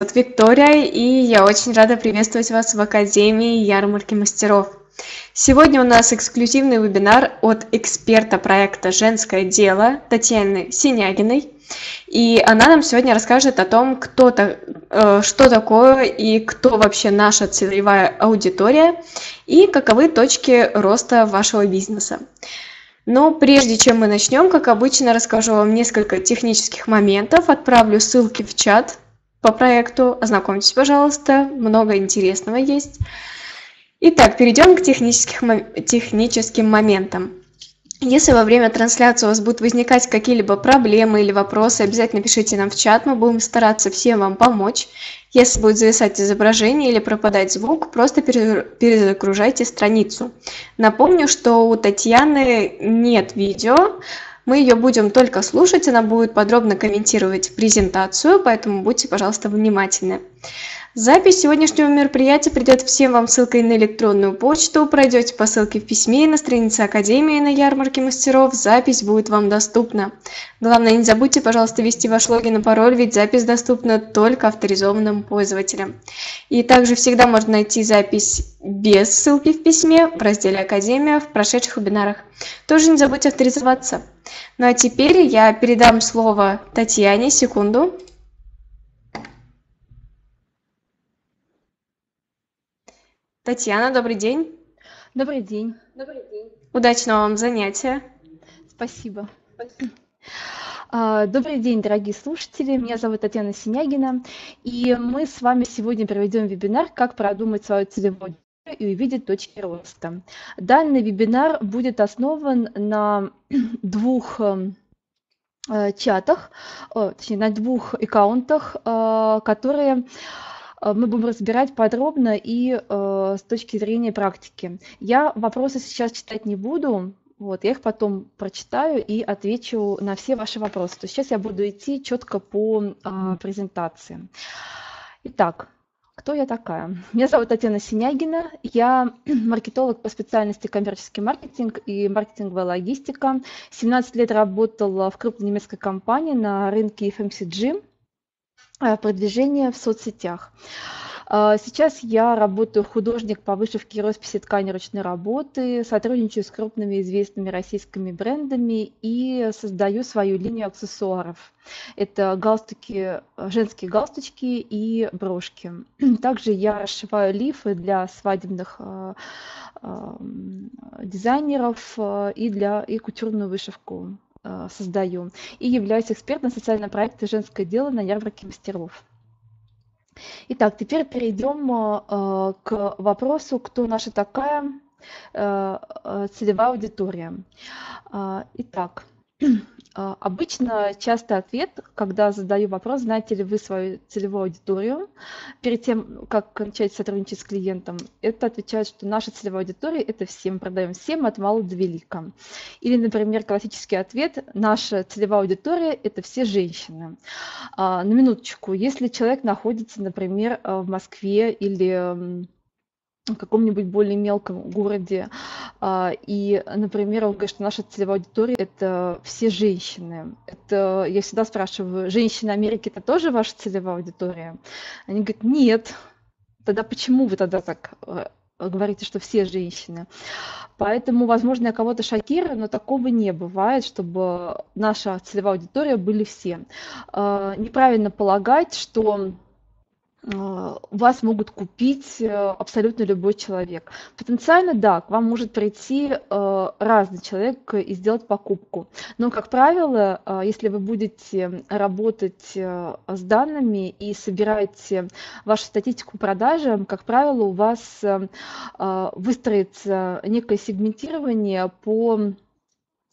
зовут Виктория, и я очень рада приветствовать вас в Академии ярмарки мастеров. Сегодня у нас эксклюзивный вебинар от эксперта проекта «Женское дело» Татьяны Синягиной. И она нам сегодня расскажет о том, кто то, э, что такое и кто вообще наша целевая аудитория и каковы точки роста вашего бизнеса. Но прежде чем мы начнем, как обычно, расскажу вам несколько технических моментов, отправлю ссылки в чат по проекту. Ознакомьтесь, пожалуйста, много интересного есть. Итак, перейдем к техническим, техническим моментам. Если во время трансляции у вас будут возникать какие-либо проблемы или вопросы, обязательно пишите нам в чат, мы будем стараться всем вам помочь. Если будет зависать изображение или пропадать звук, просто перезагружайте страницу. Напомню, что у Татьяны нет видео, мы ее будем только слушать, она будет подробно комментировать презентацию, поэтому будьте, пожалуйста, внимательны. Запись сегодняшнего мероприятия придет всем вам ссылкой на электронную почту. Пройдете по ссылке в письме на странице Академии на ярмарке мастеров. Запись будет вам доступна. Главное, не забудьте, пожалуйста, ввести ваш логин и пароль, ведь запись доступна только авторизованным пользователям. И также всегда можно найти запись без ссылки в письме в разделе Академия в прошедших вебинарах. Тоже не забудьте авторизоваться. Ну а теперь я передам слово Татьяне, секунду. Татьяна, добрый день. Добрый день. Добрый день. Удачного вам занятия. Спасибо. А, добрый день, дорогие слушатели. Меня зовут Татьяна Синягина, и мы с вами сегодня проведем вебинар «Как продумать свою целевую и увидеть точки роста». Данный вебинар будет основан на двух э, чатах, точнее, на двух аккаунтах, э, которые Э, мы будем разбирать подробно и э, с точки зрения практики. Я вопросы сейчас читать не буду, вот, я их потом прочитаю и отвечу на все ваши вопросы. То есть сейчас я буду идти четко по э, презентации. Итак, кто я такая? Меня зовут Татьяна Синягина, я маркетолог по специальности коммерческий маркетинг и маркетинговая логистика. 17 лет работала в крупной немецкой компании на рынке FMCG, Э, продвижение в соцсетях. Э, сейчас я работаю художник по вышивке и росписи ткани ручной работы, сотрудничаю с крупными известными российскими брендами и создаю свою линию аксессуаров. Это галстуки, женские галстучки и брошки. Также я расшиваю лифы для свадебных э, дизайнеров и для и кутюрную вышивку Э, создаю и являюсь экспертом социального проекта «Женское дело» на ярмарке мастеров. Итак, теперь перейдем э, к вопросу, кто наша такая э, целевая аудитория. Итак, обычно часто ответ, когда задаю вопрос, знаете ли вы свою целевую аудиторию, перед тем, как начать сотрудничать с клиентом, это отвечает, что наша целевая аудитория – это все, мы продаем всем от мала до велика. Или, например, классический ответ – наша целевая аудитория – это все женщины. А, на минуточку, если человек находится, например, в Москве или каком-нибудь более мелком городе, а, и, например, он говорит, что наша целевая аудитория – это все женщины. Это, я всегда спрашиваю, женщины Америки – это тоже ваша целевая аудитория? Они говорят, нет. Тогда почему вы тогда так э, говорите, что все женщины. Поэтому, возможно, я кого-то шокирую, но такого не бывает, чтобы наша целевая аудитория были все. А, неправильно полагать, что вас могут купить э, абсолютно любой человек. Потенциально, да, к вам может прийти э, разный человек и сделать покупку. Но, как правило, если вы будете работать с данными и собираете вашу статистику продажи, как правило, у вас выстроится некое сегментирование по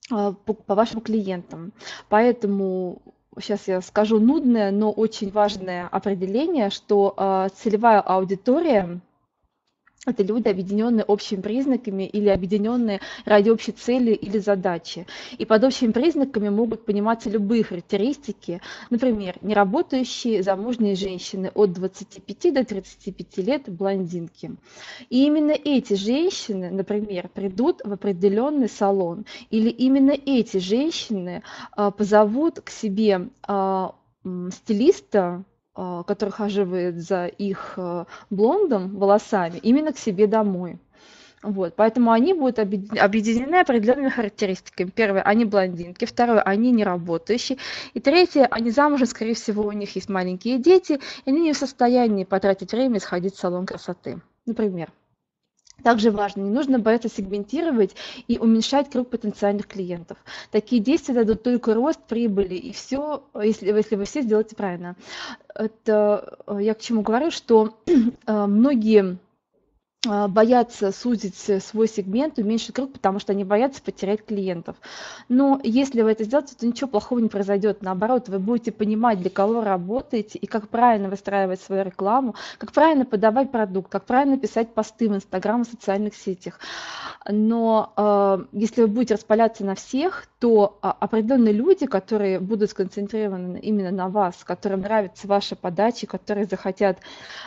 по, по вашим клиентам. Поэтому сейчас я скажу нудное, но очень важное определение, что э, целевая аудитория это люди, объединенные общими признаками или объединенные ради общей цели или задачи. И под общими признаками могут пониматься любые характеристики, например, неработающие замужние женщины от 25 до 35 лет блондинки. И именно эти женщины, например, придут в определенный салон, или именно эти женщины а, позовут к себе а, стилиста, который хаживает за их а, блондом, волосами, именно к себе домой. Вот, поэтому они будут объединены определенными характеристиками. Первое, они блондинки. Второе, они не работающие. И третье, они замужем, скорее всего, у них есть маленькие дети, и они не в состоянии потратить время и сходить в салон красоты, например. Также важно, не нужно бояться сегментировать и уменьшать круг потенциальных клиентов. Такие действия дадут только рост прибыли, и все, если, если вы все сделаете правильно. Это э, я к чему говорю, что э, многие боятся сузить свой сегмент, уменьшить круг, потому что они боятся потерять клиентов. Но если вы это сделаете, то ничего плохого не произойдет. Наоборот, вы будете понимать, для кого работаете и как правильно выстраивать свою рекламу, как правильно подавать продукт, как правильно писать посты в Инстаграм и социальных сетях. Но э, если вы будете распаляться на всех, то э, определенные люди, которые будут сконцентрированы именно на вас, которым нравится ваша подача, которые захотят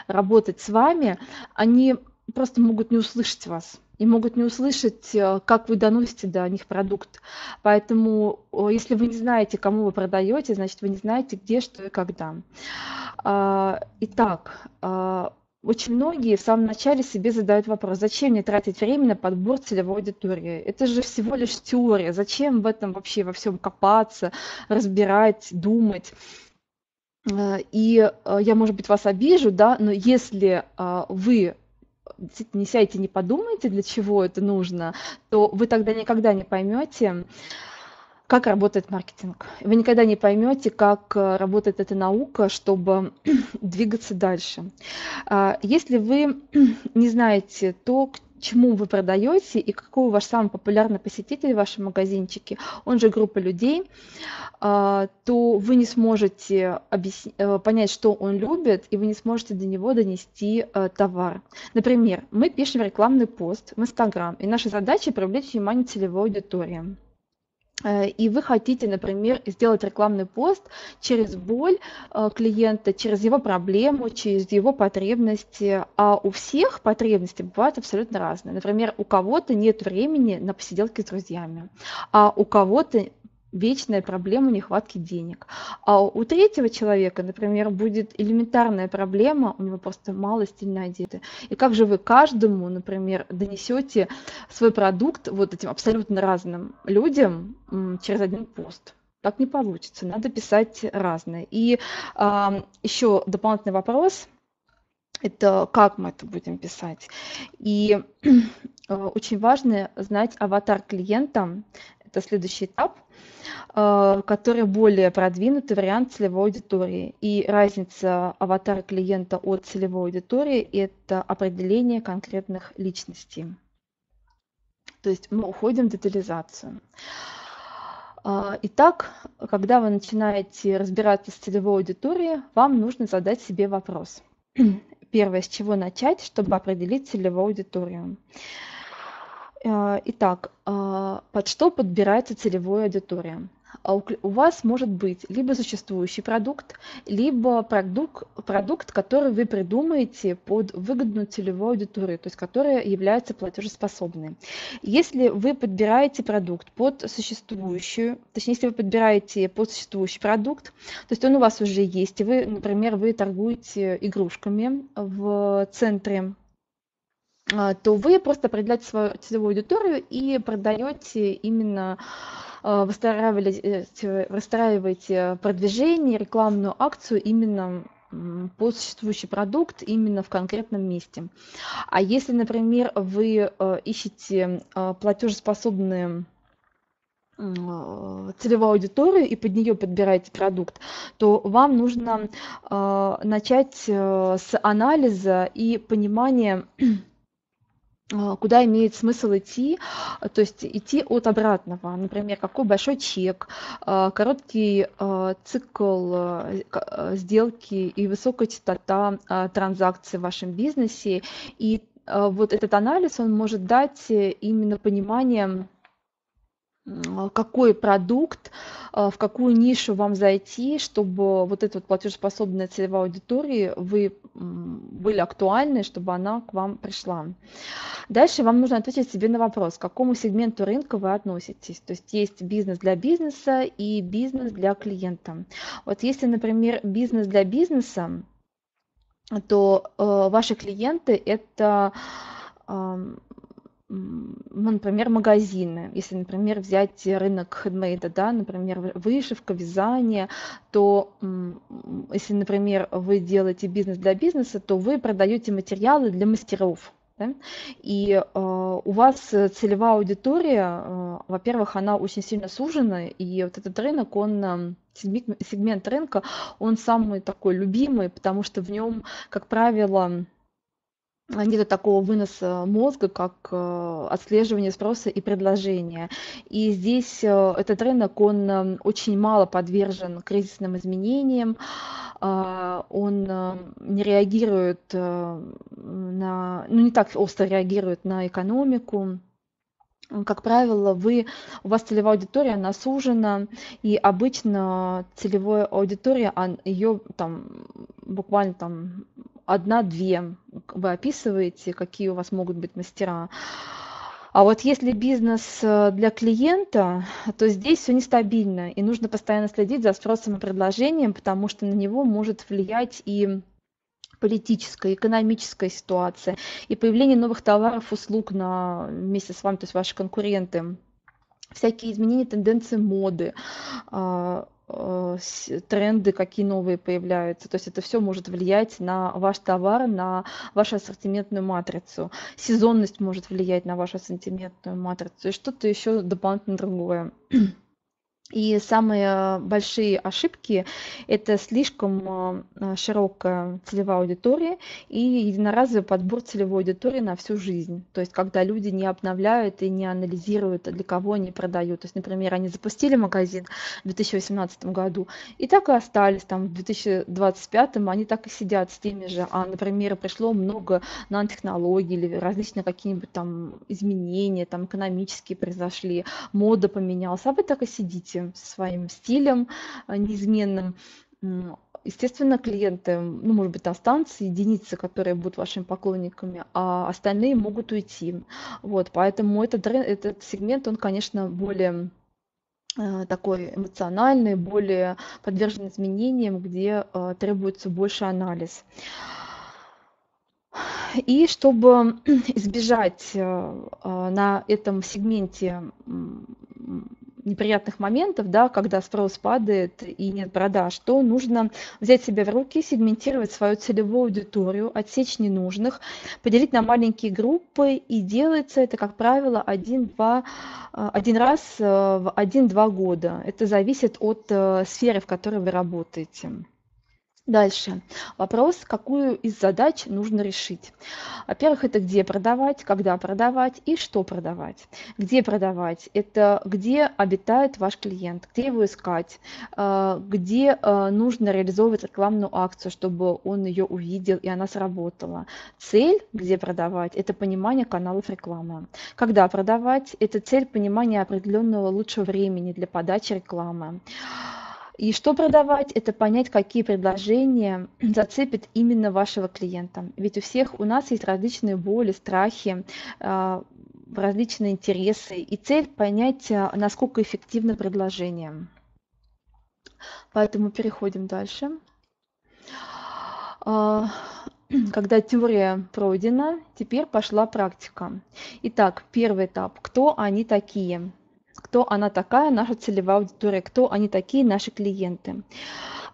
работать с вами, они просто могут не услышать вас и могут не услышать, э, как вы доносите до них продукт. Поэтому, если вы не знаете, кому вы продаете, значит, вы не знаете, где, что и когда. А, итак, а, очень многие в самом начале себе задают вопрос, зачем мне тратить время на подбор целевой аудитории? Это же всего лишь теория. Зачем в этом вообще во всем копаться, разбирать, думать? Э, и э, я, может быть, вас обижу, да, но если вы не сядете, не подумайте, для чего это нужно, то вы тогда никогда не поймете, как работает маркетинг. Вы никогда не поймете, как э, работает эта наука, чтобы двигаться дальше. А, если вы не знаете то, чему вы продаете и какой ваш самый популярный посетитель в вашем магазинчике, он же группа людей, а, то вы не сможете объясни, э, понять, что он любит, и вы не сможете до него донести э, товар. Например, мы пишем рекламный пост в Инстаграм, и наша задача привлечь внимание целевой аудитории. Э, и вы хотите, например, сделать рекламный пост через боль э, клиента, через его проблему, через его потребности, а у всех потребности бывают абсолютно разные. Например, у кого-то нет времени на посиделки с друзьями, а у кого-то вечная проблема нехватки денег. А у третьего человека, например, будет элементарная проблема, у него просто мало стильно одеты. И как же вы каждому, например, донесете свой продукт вот этим абсолютно разным людям через один пост? Так не получится, надо писать разное. И э, еще дополнительный вопрос, это как мы это будем писать. И э, очень важно знать аватар клиента, это следующий этап, э, который более продвинутый вариант целевой аудитории. И разница аватара клиента от целевой аудитории – это определение конкретных личностей. То есть мы уходим в детализацию. Э, итак, когда вы начинаете разбираться с целевой аудиторией, вам нужно задать себе вопрос. Первое, с чего начать, чтобы определить целевую аудиторию. Э, итак, а, под что подбирается целевая аудитория? А у вас может быть либо существующий продукт, либо продукт, продукт, который вы придумаете под выгодную целевую аудиторию, то есть которая является платежеспособной. Если вы подбираете продукт под существующую, точнее, если вы подбираете под существующий продукт, то есть он у вас уже есть, и вы, например, вы торгуете игрушками в центре то вы просто определяете свою целевую аудиторию и продаете именно а, выстраиваете, выстраиваете продвижение, рекламную акцию именно по существующий продукт именно в конкретном месте. А если, например, вы а, ищете платежеспособные целевую аудиторию и под нее подбираете продукт, то вам нужно начать э, с анализа и понимания а, куда имеет смысл идти, то есть идти от обратного. Например, какой большой чек, а, короткий а, цикл сделки и высокая частота транзакций в вашем бизнесе. И вот этот анализ, он может дать именно понимание какой продукт, в какую нишу вам зайти, чтобы вот эта вот платежеспособная целевая аудитория, вы были актуальны, чтобы она к вам пришла. Дальше вам нужно ответить себе на вопрос, к какому сегменту рынка вы относитесь. То есть есть бизнес для бизнеса и бизнес для клиента. Вот если, например, бизнес для бизнеса, то э, ваши клиенты это э, ну, например, магазины. Если, например, взять рынок хендмейда, да, например, вышивка, вязание, то если, например, вы делаете бизнес для бизнеса, то вы продаете материалы для мастеров. Да? И э, у вас целевая аудитория, э, во-первых, она очень сильно сужена, и вот этот рынок, он э, сегмент рынка, он самый такой любимый, потому что в нем, как правило, нет такого выноса мозга, как э, отслеживание спроса и предложения. И здесь э, этот рынок, он э, очень мало подвержен кризисным изменениям, а, он не реагирует на, ну не так остро реагирует на экономику, как правило, вы, у вас целевая аудитория, она сужена, и обычно целевая аудитория, ее там буквально там одна-две вы описываете, какие у вас могут быть мастера. А вот если бизнес э, для клиента, то здесь все нестабильно, и нужно постоянно следить за спросом и предложением, потому что на него может влиять и политическая, экономическая ситуация, и появление новых товаров, услуг на, вместе с вами, то есть ваши конкуренты, всякие изменения тенденции моды, а, тренды, какие новые появляются. То есть это все может влиять на ваш товар, на вашу ассортиментную матрицу. Сезонность может влиять на вашу ассортиментную матрицу и что-то еще дополнительно другое. И самые большие ошибки– это слишком э, широкая целевая аудитория и единоразовый подбор целевой аудитории на всю жизнь. То есть когда люди не обновляют и не анализируют, для кого они продают. То есть, например, они запустили магазин в 2018 году и так и остались там в 2025 они так и сидят с теми же. А, например, пришло много нанотехнологий или различные какие-нибудь там изменения, там экономические произошли, мода поменялась, а вы так и сидите будете своим стилем а, неизменным. Естественно, клиенты, ну, может быть, останутся единицы, которые будут вашими поклонниками, а остальные могут уйти. Вот, поэтому этот, этот сегмент, он, конечно, более э, такой эмоциональный, более подвержен изменениям, где э, требуется больше анализ. И чтобы избежать э, на этом сегменте неприятных моментов, да, когда спрос падает и нет продаж, то нужно взять себя в руки, сегментировать свою целевую аудиторию, отсечь ненужных, поделить на маленькие группы, и делается это, как правило, один-два э, один раз э, в один-два года. Это зависит от э, сферы, в которой вы работаете. Дальше. Вопрос, какую из задач нужно решить. Во-первых, это где продавать, когда продавать и что продавать. Где продавать? Это где обитает ваш клиент, где его искать, э, где э, нужно реализовывать рекламную акцию, чтобы он ее увидел и она сработала. Цель, где продавать, это понимание каналов рекламы. Когда продавать, это цель понимания определенного лучшего времени для подачи рекламы. И что продавать, это понять, какие предложения зацепят именно вашего клиента. Ведь у всех у нас есть различные боли, страхи, а, различные интересы. И цель понять, а, насколько эффективно предложение. Поэтому переходим дальше. А, когда теория пройдена, теперь пошла практика. Итак, первый этап. Кто они такие? Кто она такая, наша целевая аудитория, кто они такие, наши клиенты.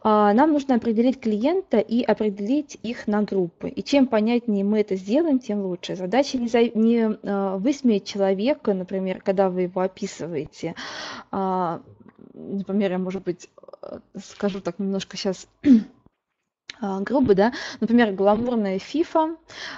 А, нам нужно определить клиента и определить их на группы. И чем понятнее мы это сделаем, тем лучше. Задача не, за, не а, высмеять человека, например, когда вы его описываете. А, например, я, может быть, скажу так немножко сейчас грубо, да, например, гламурная фифа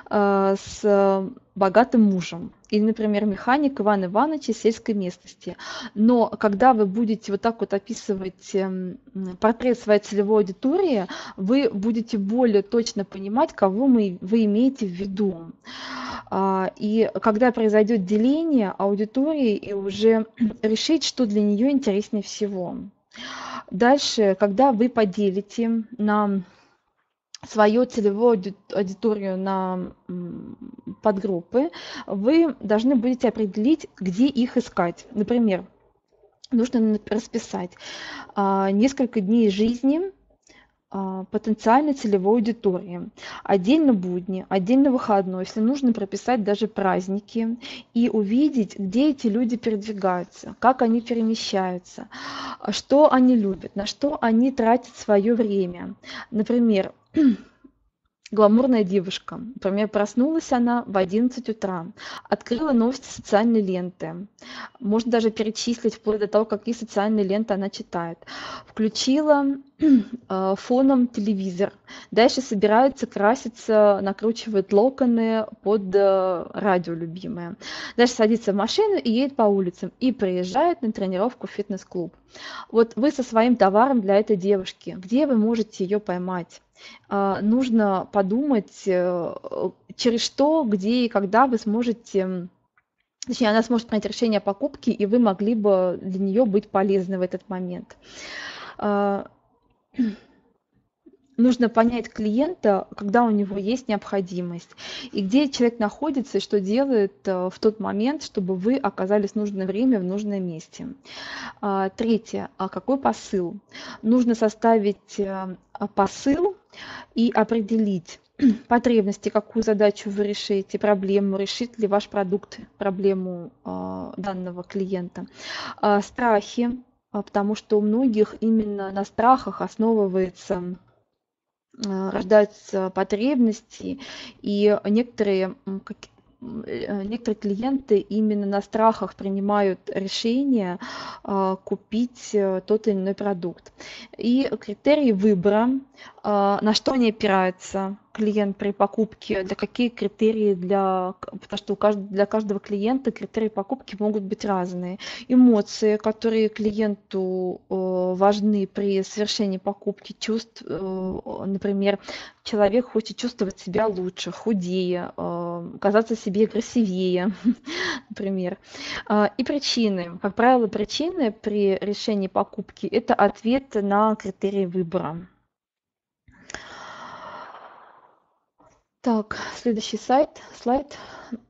а, с богатым мужем или, например, механик Иван Иванович из сельской местности. Но когда вы будете вот так вот описывать эм, портрет своей целевой аудитории, вы будете более точно понимать, кого мы, вы имеете в виду. А, и когда произойдет деление аудитории, и уже решить, что для нее интереснее всего. Дальше, когда вы поделите на свою целевую аудиторию на подгруппы, вы должны будете определить, где их искать. Например, нужно расписать а, несколько дней жизни а, потенциальной целевой аудитории. Отдельно будни, отдельно выходной, если нужно прописать даже праздники и увидеть, где эти люди передвигаются, как они перемещаются, что они любят, на что они тратят свое время. Например, Гламурная девушка. Например, проснулась она в 11 утра, открыла новости социальной ленты. Можно даже перечислить вплоть до того, какие социальные ленты она читает. Включила э, фоном телевизор. Дальше собирается краситься, накручивает локоны под э, радио любимое. Дальше садится в машину и едет по улицам. И приезжает на тренировку в фитнес-клуб. Вот вы со своим товаром для этой девушки. Где вы можете ее поймать? А, нужно подумать, э, через что, где и когда вы сможете Точнее, она сможет принять решение о покупке, и вы могли бы для нее быть полезны в этот момент. А, нужно понять клиента, когда у него есть необходимость, и где человек находится, и что делает э, в тот момент, чтобы вы оказались в нужное время в нужном месте. А, третье. А какой посыл? Нужно составить э, посыл и определить, потребности, какую задачу вы решите, проблему, решит ли ваш продукт проблему э, данного клиента. Э, страхи, потому что у многих именно на страхах основывается рождаются потребности, и некоторые некоторые клиенты именно на страхах принимают решение э, купить тот или иной продукт. И критерии выбора, на что они опираются, клиент при покупке, для какие критерии для, потому что у каждого, для каждого клиента критерии покупки могут быть разные. Эмоции, которые клиенту э, важны при совершении покупки, чувств, э, например, человек хочет чувствовать себя лучше, худее, э, казаться себе красивее, например. И причины. Как правило, причины при решении покупки – это ответ на критерии выбора. Так, следующий сайт, слайд.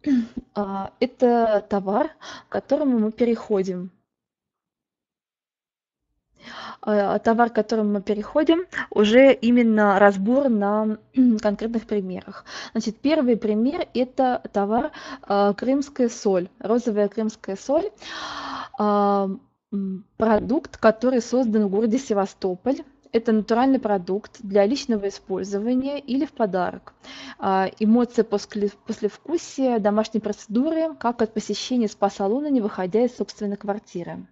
А, это товар, к которому мы переходим. А, товар, к которому мы переходим, уже именно разбор на конкретных примерах. Значит, первый пример – это товар а, крымская соль, розовая крымская соль. Продукт, который создан в городе Севастополь это натуральный продукт для личного использования или в подарок. А, эмоции после, послевкусия, домашние процедуры, как от посещения спа-салона, не выходя из собственной квартиры.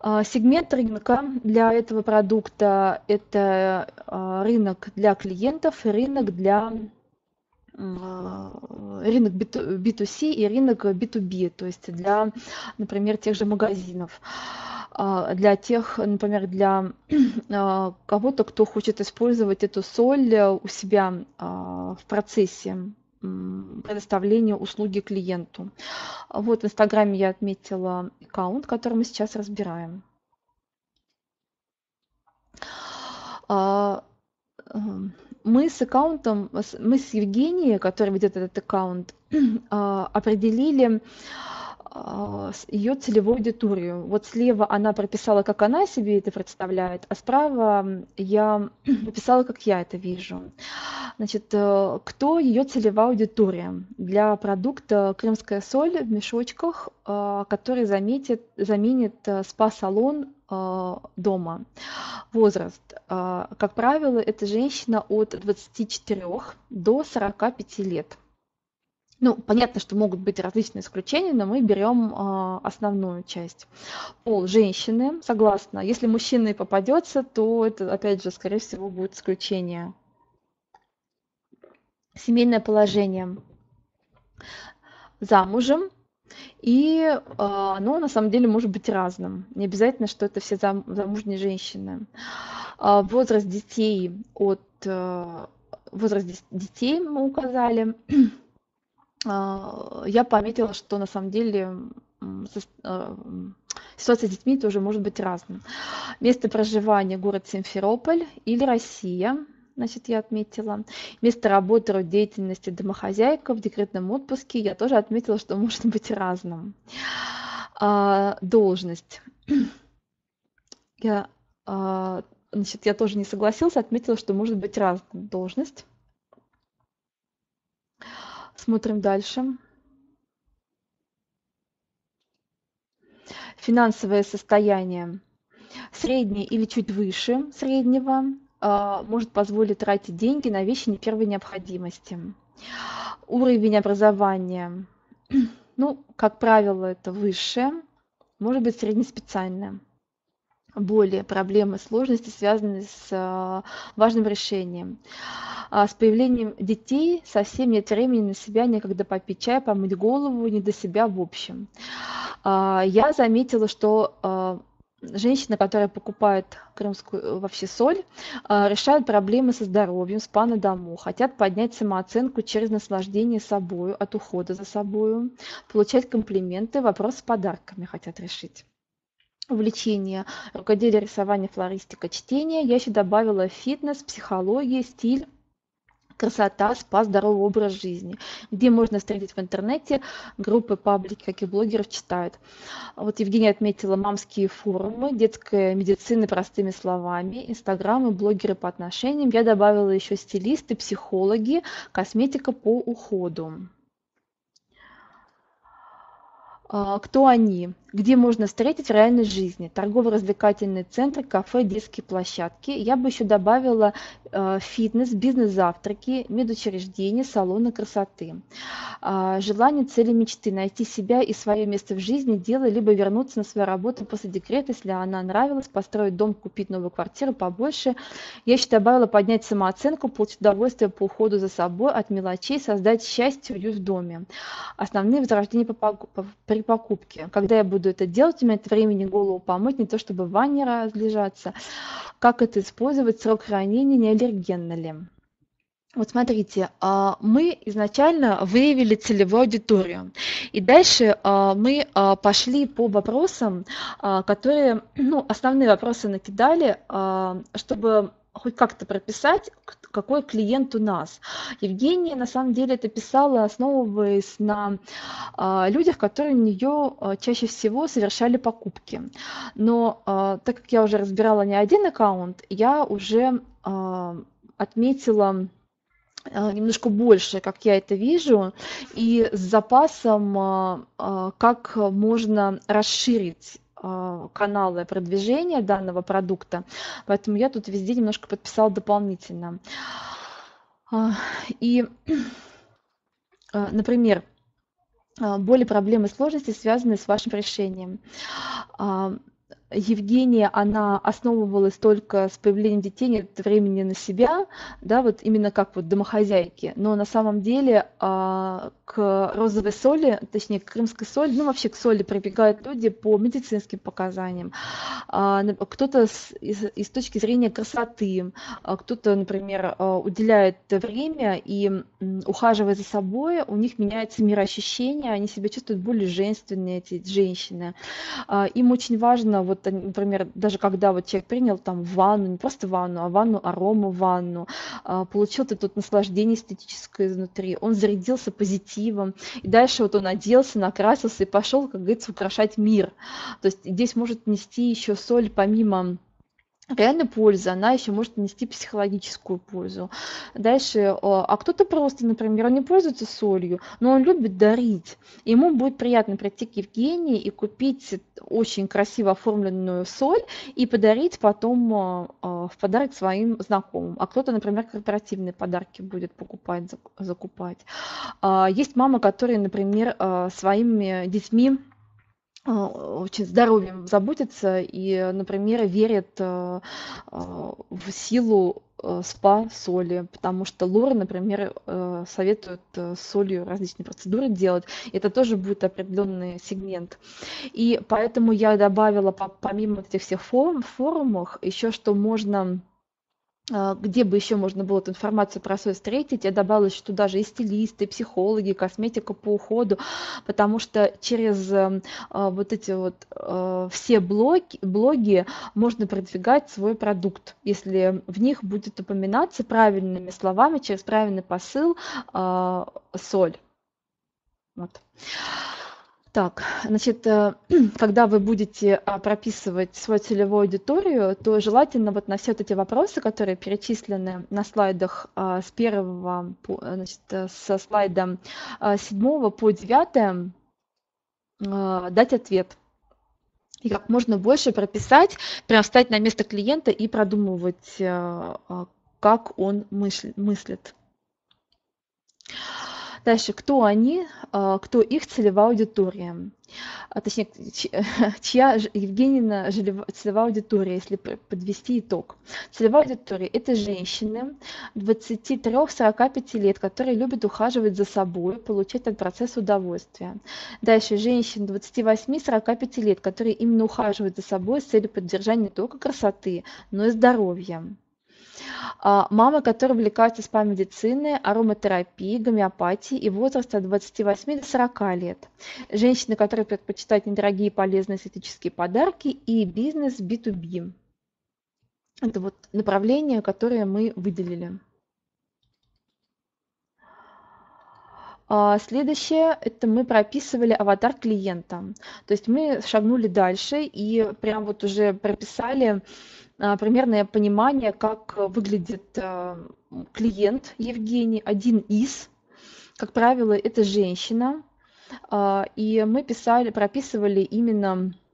А, сегмент рынка для этого продукта – это а, рынок для клиентов и рынок для рынок B2C и рынок B2B, то есть для, например, тех же магазинов а, для тех, например, для а, кого-то, кто хочет использовать эту соль у себя а, в процессе предоставления услуги клиенту. Вот в Инстаграме я отметила аккаунт, который мы сейчас разбираем. Мы с аккаунтом, мы с Евгенией, которая ведет этот аккаунт, а, определили ее целевую аудиторию. Вот слева она прописала, как она себе это представляет, а справа я написала, как я это вижу. Значит, э, кто ее целевая аудитория для продукта «Крымская соль» в мешочках, а, который заметит, заменит э, спа-салон а, дома. Возраст. А, как правило, это женщина от 24 до 45 лет. Ну, понятно, что могут быть различные исключения, но мы берем э, основную часть. Пол женщины, согласна. Если мужчина и попадется, то это, опять же, скорее всего, будет исключение. Семейное положение. Замужем, и э, оно на самом деле может быть разным. Не обязательно, что это все зам, замужние женщины. Э, возраст детей от э, возраст детей мы указали. А, я пометила, что на самом деле а, ситуация с детьми тоже может быть разным. Место проживания – город Симферополь или Россия, значит, я отметила. Место работы, род деятельности домохозяйка в декретном отпуске я тоже отметила, что может быть разным. А, должность. Я, значит, я тоже не согласилась, отметила, что может быть разная должность. Смотрим дальше. Финансовое состояние среднее или чуть выше среднего а, может позволить тратить деньги на вещи не первой необходимости. Уровень образования, ну, как правило, это высшее, может быть среднеспециальное более проблемы, сложности, связанные с а, важным решением. А с появлением детей совсем нет времени на себя, некогда попить чай, помыть голову, не до себя в общем. А, я заметила, что женщина, которая покупает крымскую э, вообще соль, решают проблемы со здоровьем, спа на дому, хотят поднять самооценку через наслаждение собой, от ухода за собой, получать комплименты, вопрос с подарками хотят решить увлечения, рукоделие, рисование, флористика, чтение. Я еще добавила фитнес, психология, стиль, красота, спа, здоровый образ жизни, где можно встретить в интернете группы, паблики, каких блогеров читают. Вот Евгения отметила мамские форумы, детская медицина простыми словами, инстаграмы, блогеры по отношениям. Я добавила еще стилисты, психологи, косметика по уходу. А, кто они? Где можно встретить в реальной жизни? Торгово-развлекательные центры, кафе, детские площадки. Я бы еще добавила э, фитнес, бизнес-завтраки, медучреждения, салоны красоты. Э, желание, цели, мечты, найти себя и свое место в жизни, дело, либо вернуться на свою работу после декрета, если она нравилась, построить дом, купить новую квартиру побольше. Я еще добавила поднять самооценку, получить удовольствие по уходу за собой от мелочей, создать счастье, уют в доме. Основные возрождения при покупке. Когда я буду это делать, у меня нет времени голову помыть, не то чтобы в ванне разлежаться. Как это использовать, срок хранения, не аллергенно ли? Вот смотрите, а, мы изначально выявили целевую аудиторию. И дальше а, мы а, пошли по вопросам, которые, ну, основные вопросы накидали, чтобы хоть как-то прописать, какой клиент у нас. Евгения на самом деле это писала, основываясь на а, людях, которые у нее а, чаще всего совершали покупки. Но а, так как я уже разбирала не один аккаунт, я уже а, отметила немножко больше, как я это вижу, и с запасом, как можно расширить каналы продвижения данного продукта, поэтому я тут везде немножко подписала дополнительно. А, и, а, например, боли, проблемы, сложности, связанные с вашим решением. Евгения, она основывалась только с появлением детей, нет времени на себя, да, вот именно как вот домохозяйки. Но на самом деле а, к розовой соли, точнее к крымской соли, ну вообще к соли прибегают люди по медицинским показаниям. А, кто-то с, из, из точки зрения красоты, а, кто-то, например, уделяет время и ухаживая за собой, у них меняется мироощущение, они себя чувствуют более женственные, эти женщины. Им очень важно вот вот, например, даже когда вот человек принял там ванну, не просто ванну, а ванну, арому ванну, а, получил ты тут наслаждение эстетическое изнутри, он зарядился позитивом, и дальше вот он оделся, накрасился и пошел, как говорится, украшать мир. То есть здесь может нести еще соль помимо реально польза, она еще может нести психологическую пользу. Дальше, а кто-то просто, например, он не пользуется солью, но он любит дарить. Ему будет приятно прийти к Евгении и купить очень красиво оформленную соль и подарить потом а, а, в подарок своим знакомым. А кто-то, например, корпоративные подарки будет покупать, закупать. Есть мамы, которые, например, своими детьми а, очень здоровьем заботятся и, например, верят а, а, в силу спа соли, потому что Лора, например, советует солью различные процедуры делать. Это тоже будет определенный сегмент. И поэтому я добавила, помимо этих всех форум, форумов, еще что можно а, где бы еще можно было эту информацию про соль встретить, я добавила что даже и стилисты, и психологи, косметика по уходу, потому что через э, вот эти вот э, все блоги, блоги можно продвигать свой продукт, если в них будет упоминаться правильными словами, через правильный посыл э, соль. Вот. Так, значит, э, когда вы будете а, прописывать свою целевую аудиторию, то желательно вот на все вот эти вопросы, которые перечислены на слайдах а, с первого, значит, э, со слайда а, седьмого по девятое, дать ответ. И как можно больше прописать, прям встать на место клиента и продумывать, э, как он мыслит. Дальше, кто они, а, кто их целевая аудитория. А, точнее, чья Евгеньевна целевая аудитория, если подвести итог. Целевая аудитория – это женщины 23-45 лет, которые любят ухаживать за собой, получать от процесса удовольствия. Дальше женщины 28-45 лет, которые именно ухаживают за собой с целью поддержания не только красоты, но и здоровья. А, мамы, которые увлекаются спа-медициной, ароматерапией, гомеопатией и возраста от 28 до 40 лет. Женщины, которые предпочитают недорогие полезные эстетические подарки и бизнес B2B. Это вот направление, которое мы выделили. А, следующее, это мы прописывали аватар клиента. То есть мы шагнули дальше и прям вот уже прописали примерное понимание, как выглядит а, клиент Евгений, один из. Как правило, это женщина. А, и мы писали, прописывали именно а,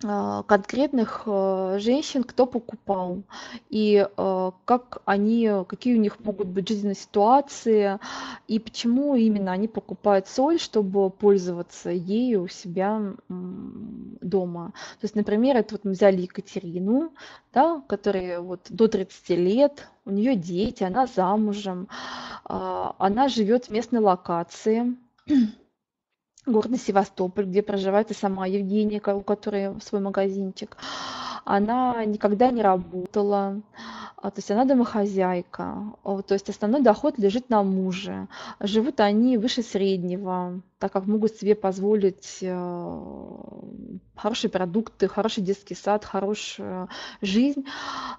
конкретных а, женщин, кто покупал, и а, как они, какие у них могут быть жизненные ситуации, и почему именно они покупают соль, чтобы пользоваться ею у себя дома. То есть, например, это вот мы взяли Екатерину, да, которая вот до 30 лет, у нее дети, она замужем, она живет в местной локации, город Севастополь, где проживает и сама Евгения, у которой свой магазинчик. Она никогда не работала, а, то есть она домохозяйка, то есть основной доход лежит на муже. Живут они выше среднего, так как могут себе позволить э, хорошие продукты, хороший детский сад, хорошую жизнь,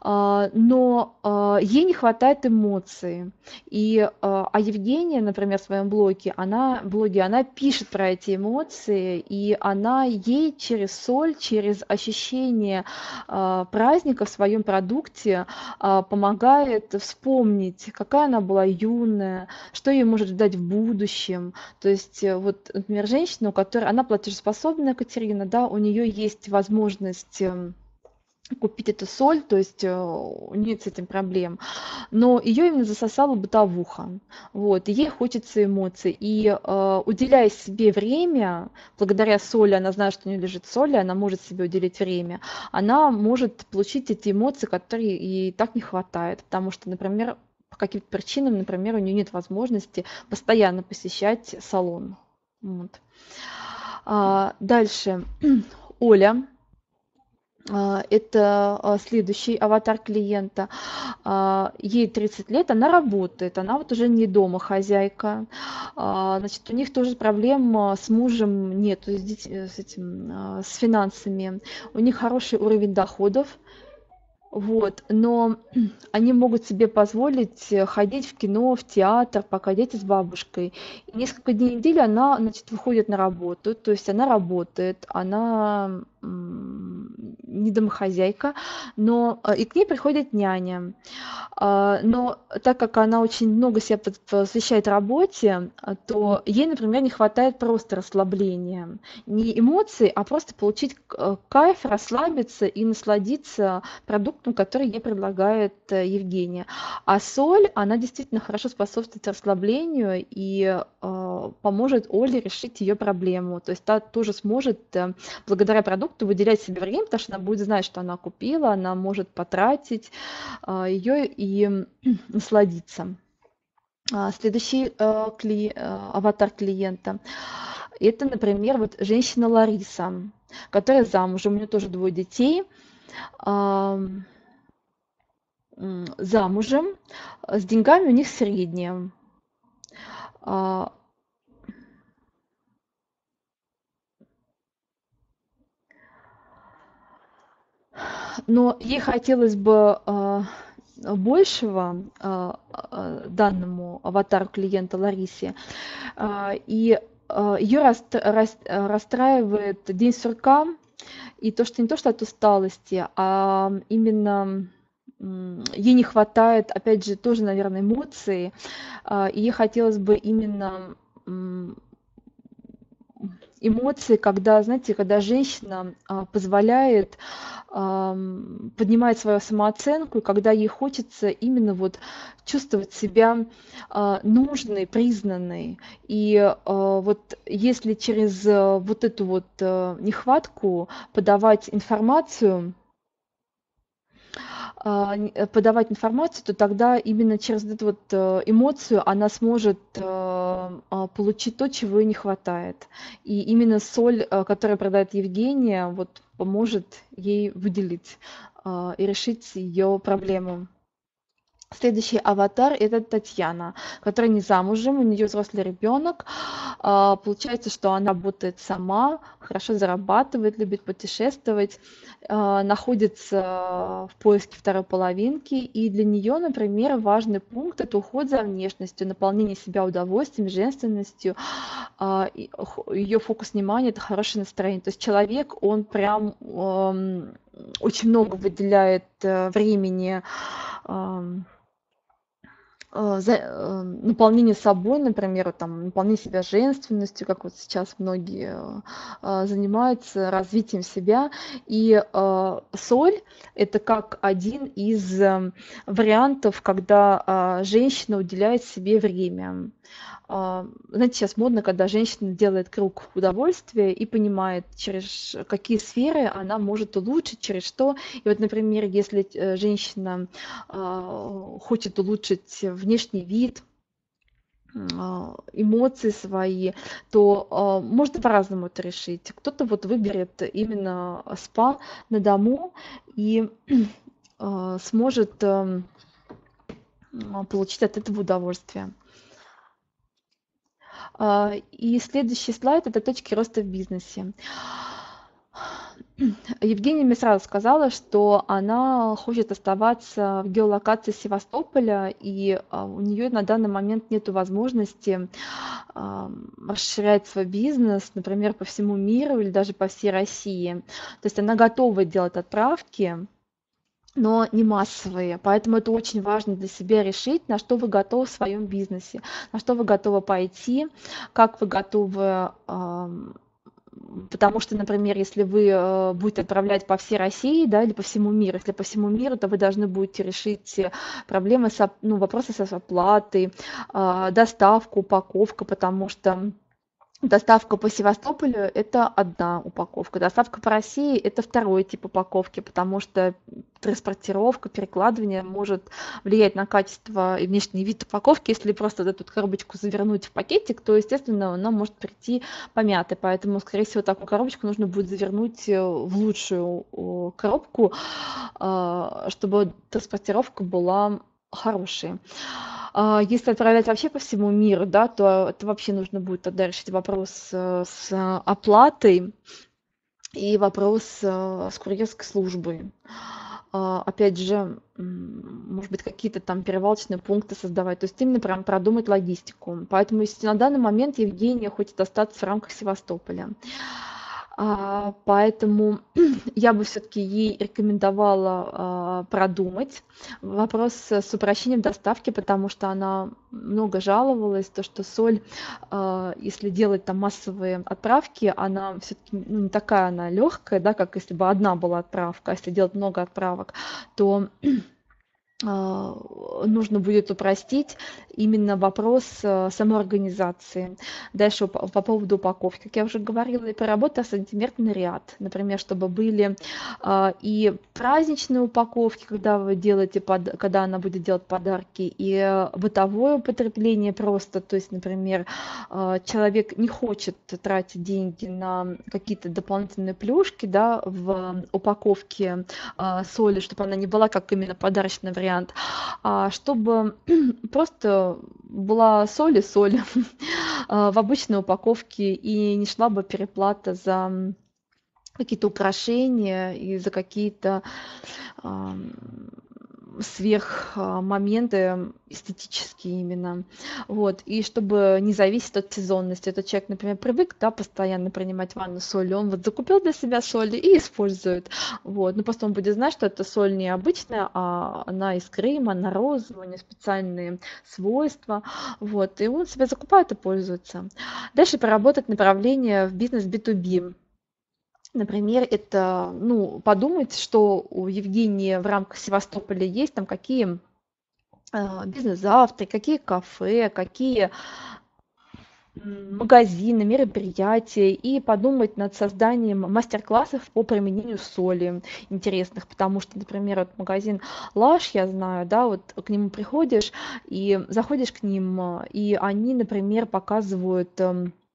а, но а, ей не хватает эмоций. И, а Евгения, например, в своем блоге, она, блоге, она пишет про эти эмоции, и она ей через соль, через ощущение праздника в своем продукте помогает вспомнить, какая она была юная, что ей может ждать в будущем. То есть, э, вот, например, женщина, у которой она платежеспособная, Катерина, да, у нее есть возможность эм, купить эту соль, то есть э, нет с этим проблем. Но ее именно засосала бытовуха. Вот, ей хочется эмоций. И э, уделяя себе время, благодаря соли, она знает, что у нее лежит соль, она может себе уделить время, она может получить эти эмоции, которые ей так не хватает. Потому что, например, по каким-то причинам, например, у нее нет возможности постоянно посещать салон. Вот. А, дальше. Оля это а, следующий аватар клиента. А, ей 30 лет, она работает, она вот уже не дома хозяйка. Значит, у них тоже проблем с мужем нет, с, с, этим, с финансами. У них хороший уровень доходов, вот, но они могут себе позволить ходить в кино, в театр, пока дети с бабушкой. И несколько дней недели она, значит, выходит на работу, то есть она работает, она не домохозяйка, но и к ней приходит няня. Но так как она очень много себя посвящает работе, то ей, например, не хватает просто расслабления. Не эмоций, а просто получить кайф, расслабиться и насладиться продуктом, который ей предлагает э, Евгения. А соль, она действительно хорошо способствует расслаблению и поможет Оле решить ее проблему. То есть та тоже сможет э, благодаря продукту выделять себе время, потому что она будет знать, что она купила, она может потратить э, ее и насладиться. А, следующий э, кли, э, аватар клиента – это, например, вот женщина Лариса, которая замужем, у нее тоже двое детей, замужем, с деньгами у них средние. Но ей хотелось бы а, большего а, данному аватару клиента Ларисе, и ее расстраивает день сурка, и то, что не то, что от усталости, а именно ей не хватает, опять же, тоже, наверное, эмоций, и ей хотелось бы именно эмоции, когда, знаете, когда женщина а, позволяет поднимать свою самооценку, и когда ей хочется именно вот чувствовать себя а, нужной, признанной. И а, вот если через вот эту вот нехватку подавать информацию, подавать информацию, то тогда именно через эту вот э, эмоцию она сможет э, а, получить то, чего ей не хватает. И именно соль, которую продает Евгения, вот поможет ей выделить а, и решить ее проблему. Следующий аватар – это Татьяна, которая не замужем, у нее взрослый ребенок. А, получается, что она работает сама, хорошо зарабатывает, любит путешествовать, а, находится в поиске второй половинки. И для нее, например, важный пункт – это уход за внешностью, наполнение себя удовольствием, женственностью. А, Ее фокус внимания – это хорошее настроение. То есть человек, он прям очень много выделяет э, времени Э, за, э, наполнение собой, например, там, наполнение себя женственностью, как вот сейчас многие э, занимаются развитием себя. И соль – это как один из вариантов, когда женщина уделяет себе время. А, знаете, сейчас модно, когда женщина делает круг удовольствия и понимает, через какие сферы она может улучшить, через что. И вот, например, если э, женщина а, хочет улучшить внешний вид, а, эмоции свои, то можно по-разному это решить. Кто-то вот выберет именно спа на дому и сможет эм, получить от этого удовольствие. А, и следующий слайд – это точки роста в бизнесе. Евгения мне сразу сказала, что она хочет оставаться в геолокации Севастополя, и а, у нее на данный момент нет возможности а, расширять свой бизнес, например, по всему миру или даже по всей России. То есть она готова делать отправки, но не массовые. Поэтому это очень важно для себя решить, на что вы готовы в своем бизнесе, на что вы готовы пойти, как вы готовы Потому что, например, если вы э, будете отправлять по всей России, да, или по всему миру, если по всему миру, то вы должны будете решить проблемы, с, ну, вопросы с оплатой, э, доставку, упаковка, потому что Доставка по Севастополю– это одна упаковка, доставка по России– это второй тип упаковки, потому что транспортировка, перекладывание может влиять на качество и внешний вид упаковки. Если просто эту коробочку завернуть в пакетик, то, естественно, она может прийти помятой. Поэтому, скорее всего, такую коробочку нужно будет завернуть э, в лучшую коробку, а, чтобы транспортировка была хорошей. А, если отправлять вообще по всему миру, да, то это вообще нужно будет тогда решить вопрос э, с оплатой и вопрос э, с курьерской службой. А, опять же, может быть, какие-то там перевалочные пункты создавать. То есть именно прям продумать логистику. Поэтому на данный момент Евгения хочет остаться в рамках Севастополя. А, поэтому я бы все-таки ей рекомендовала а, продумать вопрос с упрощением доставки, потому что она много жаловалась, то, что соль, а, если делать там массовые отправки, она все-таки ну, не такая она легкая, да, как если бы одна была отправка, а если делать много отправок, то нужно будет упростить именно вопрос э, самоорганизации. Дальше по поводу упаковки. Как я уже говорила, и проработать сантиметрный ряд. Например, чтобы были а, и праздничные упаковки, когда вы делаете, когда она будет делать подарки, и бытовое употребление просто. То есть, например, а, человек не хочет тратить деньги на какие-то дополнительные плюшки да, в упаковке соли, чтобы она не была как именно подарочный вариант вариант, а, чтобы просто была соль и соль в обычной упаковке и не шла бы переплата за какие-то украшения и за какие-то сверх моменты эстетические именно. Вот. И чтобы не зависеть от сезонности. Этот человек, например, привык да, постоянно принимать ванну с солью, он вот закупил для себя соль и использует. Вот. Но просто он будет знать, что эта соль не обычная, а она из Крыма, она розовая, у нее специальные свойства. Вот. И он себя закупает и пользуется. Дальше проработать направление в бизнес B2B. Например, это, ну, подумать, что у Евгении в рамках Севастополя есть там какие э, бизнес-завтраки, какие кафе, какие магазины, мероприятия и подумать над созданием мастер-классов по применению соли интересных, потому что, например, вот магазин Лаш, я знаю, да, вот к нему приходишь и заходишь к ним, и они, например, показывают эм, а,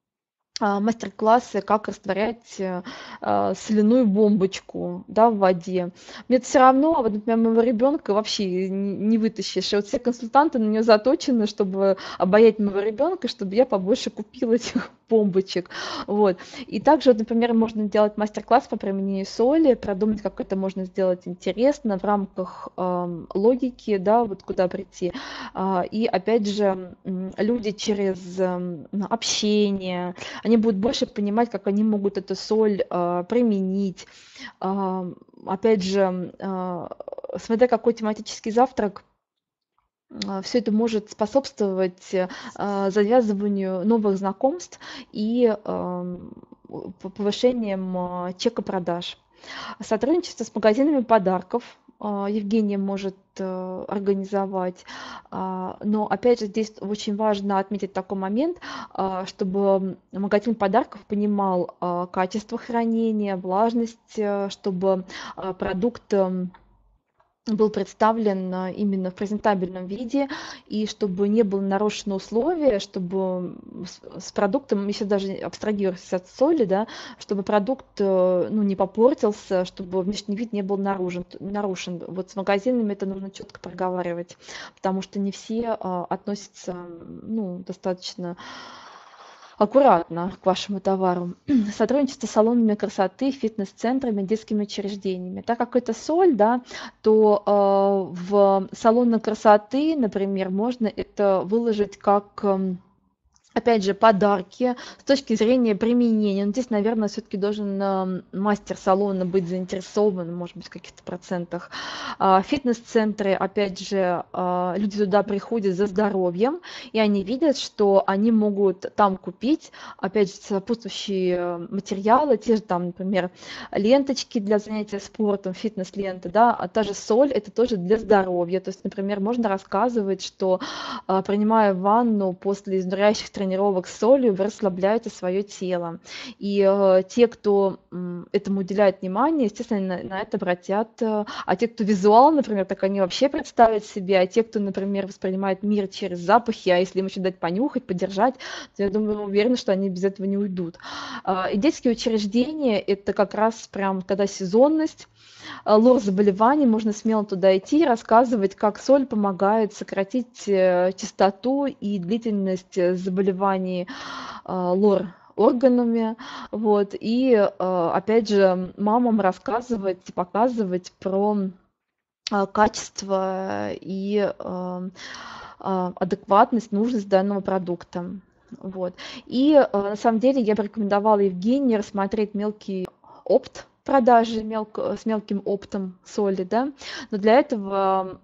мастер-классы, как растворять э, а, соляную бомбочку да, в воде. Мне это все равно, а вот, например, моего ребенка вообще не вытащишь. И вот все консультанты на нее заточены, чтобы обаять моего ребенка, чтобы я побольше купила этих бомбочек. Вот. И также, вот, например, можно делать мастер-класс по применению соли, продумать, как это можно сделать интересно в рамках э, логики, да, вот куда прийти. Э, и опять же, люди через общение, они будут больше понимать, как они могут эту соль э, применить. Э, опять же, э, смотря какой тематический завтрак, все это может способствовать завязыванию новых знакомств и повышением чека продаж. Сотрудничество с магазинами подарков Евгения может э, организовать. Но опять же здесь очень важно отметить такой момент, чтобы магазин подарков понимал качество хранения, влажность, э, чтобы продукт эм, был представлен а, именно в презентабельном виде, и чтобы не было нарушено условия, чтобы с продуктом, если даже абстрагируясь от соли, да, чтобы продукт э, ну, не попортился, чтобы внешний вид не был наружен, нарушен. Вот с магазинами это нужно четко проговаривать, потому что не все а, относятся ну, достаточно аккуратно к вашему товару. Сотрудничество с салонами красоты, фитнес-центрами, детскими учреждениями. Так как это соль, да, то э, в салоны красоты, например, можно это выложить как э, опять же, подарки с точки зрения применения. Но здесь, наверное, все-таки должен э, мастер салона быть заинтересован, может быть, в каких-то процентах. А, фитнес-центры, опять же, а, люди туда приходят за здоровьем, и они видят, что они могут там купить, опять же, сопутствующие материалы, те же там, например, ленточки для занятия спортом, фитнес-ленты, да, а та же соль, это тоже для здоровья. То есть, например, можно рассказывать, что а, принимая ванну после изнуряющих тренировок, тренировок с солью вы расслабляете свое тело. И э, те, кто этому уделяет внимание, естественно, на, на это обратят. Э, а те, кто визуал, например, так они вообще представят себе. А те, кто, например, воспринимает мир через запахи, а если им еще дать понюхать, подержать, то я думаю, уверена, что они без этого не уйдут. Э, и детские учреждения – это как раз прям когда сезонность, Э, лор заболеваний, можно смело туда идти и рассказывать, как соль помогает сократить частоту и длительность э, заболеваний лор органами, вот, и опять же мамам рассказывать, показывать про качество и адекватность, нужность данного продукта. Вот. И на самом деле я бы рекомендовала Евгении рассмотреть мелкий опт продажи мелко, с мелким оптом соли, да, но для этого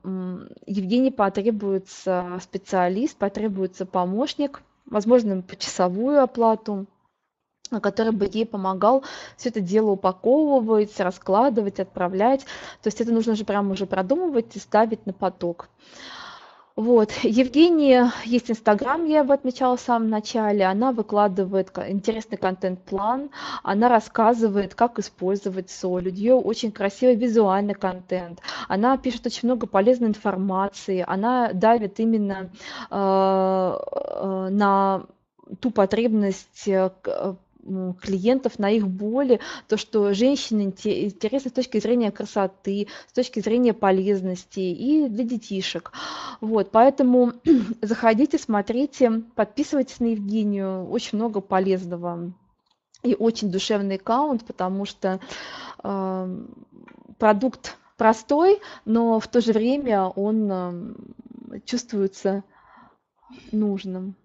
Евгении потребуется специалист, потребуется помощник, возможно, почасовую оплату, который бы ей помогал все это дело упаковывать, раскладывать, отправлять. То есть это нужно же прямо уже продумывать и ставить на поток. Вот. Евгения, есть Инстаграм, я его отмечала в самом начале, она выкладывает интересный контент-план, она рассказывает, как использовать соль, у нее очень красивый визуальный контент, она пишет очень много полезной информации, она давит именно э, э, на ту потребность э, клиентов на их боли, то, что женщине интересно с точки зрения красоты, с точки зрения полезности и для детишек. Вот, поэтому заходите, смотрите, подписывайтесь на Евгению, очень много полезного и очень душевный аккаунт, потому что э, продукт простой, но в то же время он э, чувствуется нужным.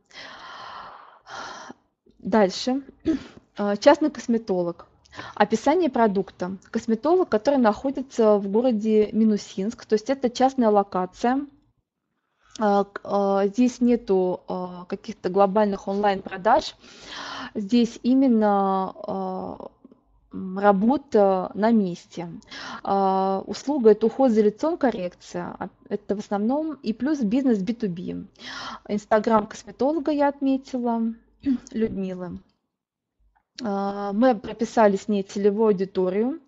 Дальше. А, частный косметолог. Описание продукта. Косметолог, который находится в городе Минусинск, то есть это частная локация. А, а, здесь нету каких-то глобальных онлайн-продаж. Здесь именно работа на месте. Услуга – это уход за лицом, коррекция. Это в основном и плюс бизнес B2B. Инстаграм косметолога я отметила. Людмилы. А, мы прописали с ней целевую аудиторию.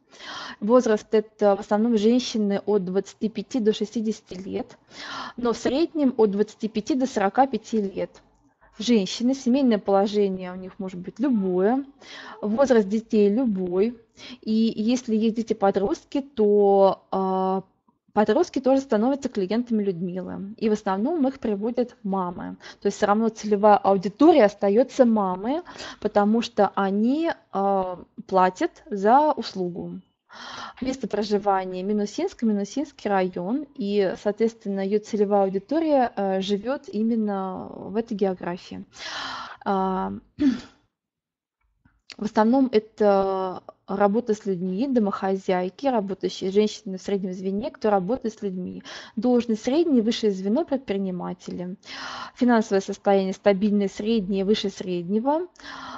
Возраст это в основном женщины от 25 до 60 лет, но в среднем от 25 до 45 лет. Женщины, семейное положение у них может быть любое, возраст детей любой. И если есть дети-подростки, то а, Подростки тоже становятся клиентами Людмилы. И в основном их приводят мамы. То есть все равно целевая аудитория остается мамы, потому что они э, платят за услугу. Место проживания Минусинск, Минусинский район, и, соответственно, ее целевая аудитория э, живет именно в этой географии. Э, в основном это работа с людьми, домохозяйки, работающие женщины в среднем звене, кто работает с людьми. Должность среднее, высшее звено предприниматели. Финансовое состояние стабильное, среднее, выше среднего.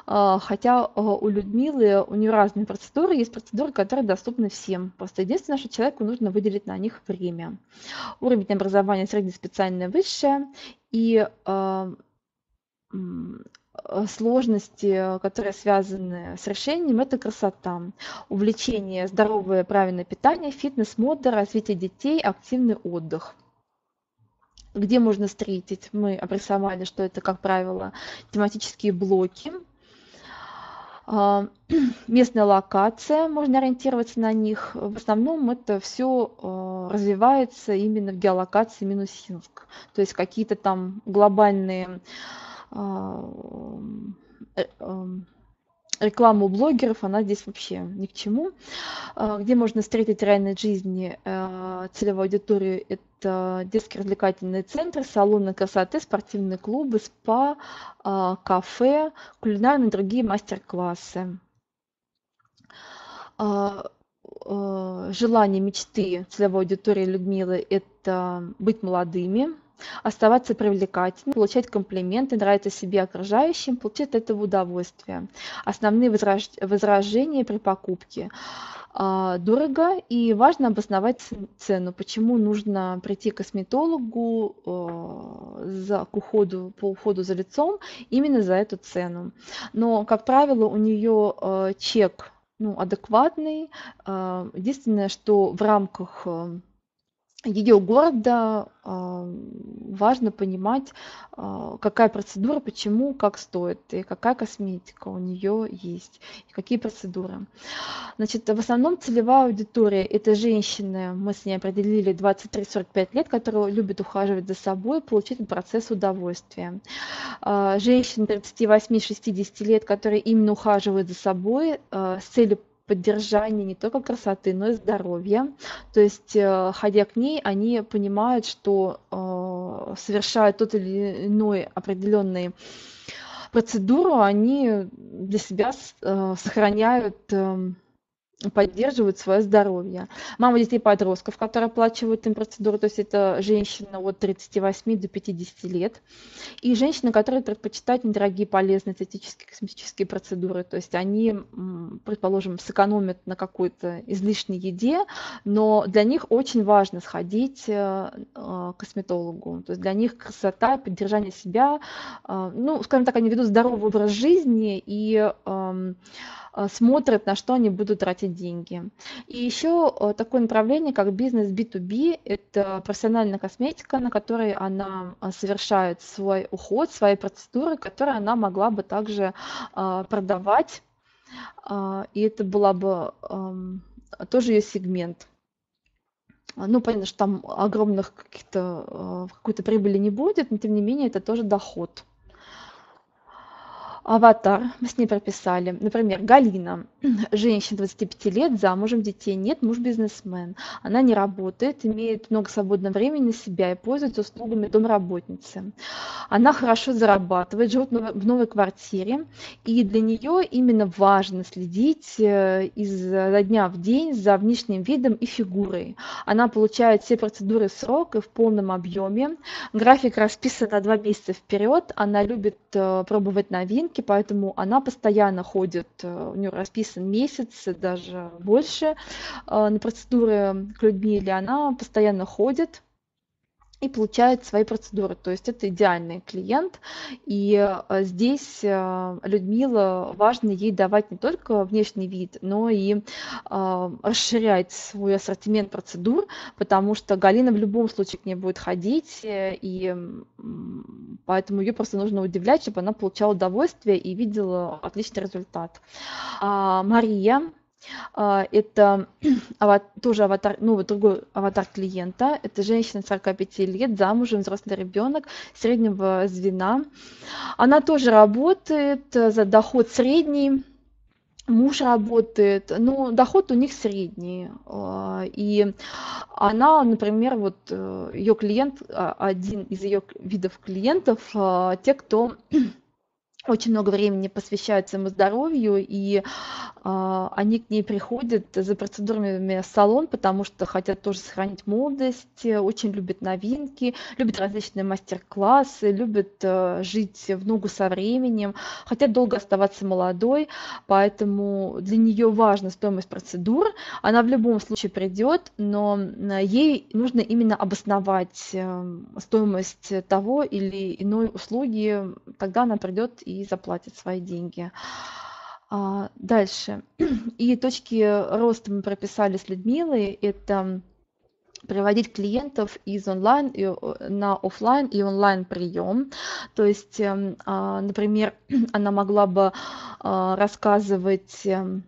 А, хотя а, у Людмилы, у нее разные процедуры, есть процедуры, которые доступны всем. Просто единственное, что человеку нужно выделить на них время. Уровень образования среднеспециальное, высшее. И Э, сложности, которые связаны с решением, это красота, увлечение, здоровое, правильное питание, фитнес, мода, развитие детей, активный отдых. Где можно встретить? Мы обрисовали, что это, как правило, тематические блоки. А, местная локация, можно ориентироваться на них. В основном это все э, развивается именно в геолокации Минусинск. То есть какие-то там глобальные э, рекламу блогеров, она здесь вообще ни к чему. А, где можно встретить реальной жизни э, целевую аудиторию, это детские развлекательные центры, салоны красоты, спортивные клубы, спа, а, кафе, кулинарные и другие мастер-классы. Желание, мечты целевой аудитории Людмилы – это быть молодыми, оставаться привлекательным, получать комплименты, нравиться себе окружающим, получать этого удовольствие. Основные возражения при покупке. А, дорого и важно обосновать цену, почему нужно прийти к косметологу а, за, к уходу, по уходу за лицом именно за эту цену. Но, как правило, у нее а, чек ну, адекватный. Единственное, что в рамках ее города а, важно понимать, а, какая процедура, почему, как стоит, и какая косметика у нее есть, и какие процедуры. Значит, в основном целевая аудитория – это женщины, мы с ней определили 23-45 лет, которые любят ухаживать за собой, получить процесс удовольствия. А, женщины 38-60 лет, которые именно ухаживают за собой с целью поддержания не только красоты, но и здоровья. То есть, э, ходя к ней, они понимают, что э, совершают тот или иной определенный процедуру они для себя сохраняют эм, поддерживают свое здоровье. Мама детей-подростков, которые оплачивают им процедуру, то есть это женщина от 38 до 50 лет, и женщины, которые предпочитают недорогие полезные эстетические косметические процедуры, то есть они, предположим, сэкономят на какой-то излишней еде, но для них очень важно сходить э, э, к косметологу, то есть для них красота, поддержание себя, э, ну, скажем так, они ведут здоровый образ жизни и эм, смотрят, на что они будут тратить деньги. И еще э, такое направление, как бизнес B2B, это профессиональная косметика, на которой она э, совершает свой уход, свои процедуры, которые она могла бы также продавать. И это была бы эм, тоже ее сегмент. Ну, понятно, что там огромных каких-то какой-то прибыли не будет, но тем не менее это тоже доход. Аватар мы с ней прописали. Например, Галина, женщина 25 лет, замужем, детей нет, муж бизнесмен. Она не работает, имеет много свободного времени на себя и пользуется услугами домработницы. Она хорошо зарабатывает, живет в новой квартире, и для нее именно важно следить э, изо дня в день за внешним видом и фигурой. Она получает все процедуры срок и в полном объеме. График расписан на два месяца вперед. Она любит э, пробовать новинки, клиентки, поэтому она постоянно ходит, э, у нее расписан месяц, даже больше э, на процедуры к Людмиле, она постоянно ходит, и получает свои процедуры. То есть это идеальный клиент. И э, здесь Людмила важно ей давать не только внешний вид, но и расширять свой ассортимент процедур, потому что Галина в любом случае к ней будет ходить, и Поэтому ее просто нужно удивлять, чтобы она получала удовольствие и видела отличный результат. А, Мария, это тоже аватар, ну вот другой аватар клиента. Это женщина 45 лет, замужем, взрослый ребенок среднего звена. Она тоже работает за доход средний, муж работает, но доход у них средний. А, и она, например, вот э, ее клиент, а, один из ее видов клиентов, а, те, кто очень много времени посвящают своему здоровью, и а, они к ней приходят за процедурами в салон, потому что хотят тоже сохранить молодость, очень любят новинки, любят различные мастер-классы, любят а, жить в ногу со временем, хотят долго оставаться молодой, поэтому для нее важна стоимость процедур. Она в любом случае придет, но ей нужно именно обосновать э, стоимость того или иной услуги, тогда она придет и заплатит свои деньги. А, дальше. И точки роста мы прописали с Людмилой. Это приводить клиентов из онлайн на офлайн и онлайн прием. То есть, эм, а, например, она могла бы а, рассказывать эм,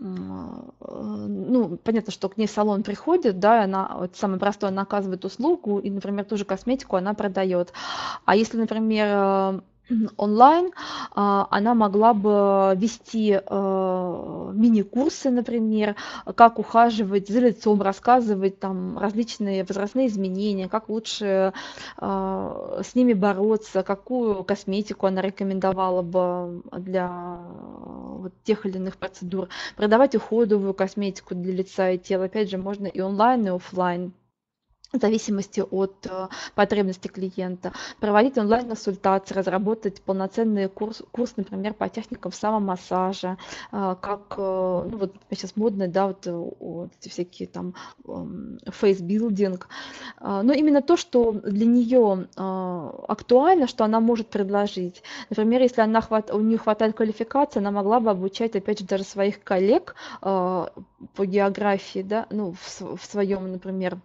ну, понятно, что к ней салон приходит, да, она, вот самое простое, она оказывает услугу, и, например, ту же косметику она продает. А если, например, э, онлайн, а, она могла бы вести э, мини-курсы, например, как ухаживать за лицом, рассказывать там различные возрастные изменения, как лучше э, с ними бороться, какую косметику она рекомендовала бы для вот тех или иных процедур, продавать уходовую косметику для лица и тела, опять же, можно и онлайн, и офлайн в зависимости от э, потребностей клиента, проводить онлайн-консультации, разработать полноценный курс, курс, например, по техникам самомассажа, э, как, э, ну вот сейчас модно, да, вот, вот эти всякие там фейсбилдинг, но именно то, что для нее актуально, что она может предложить. Например, если она хват, у нее хватает квалификации, она могла бы обучать, опять же, даже своих коллег по географии, да, ну, в, в своем, например,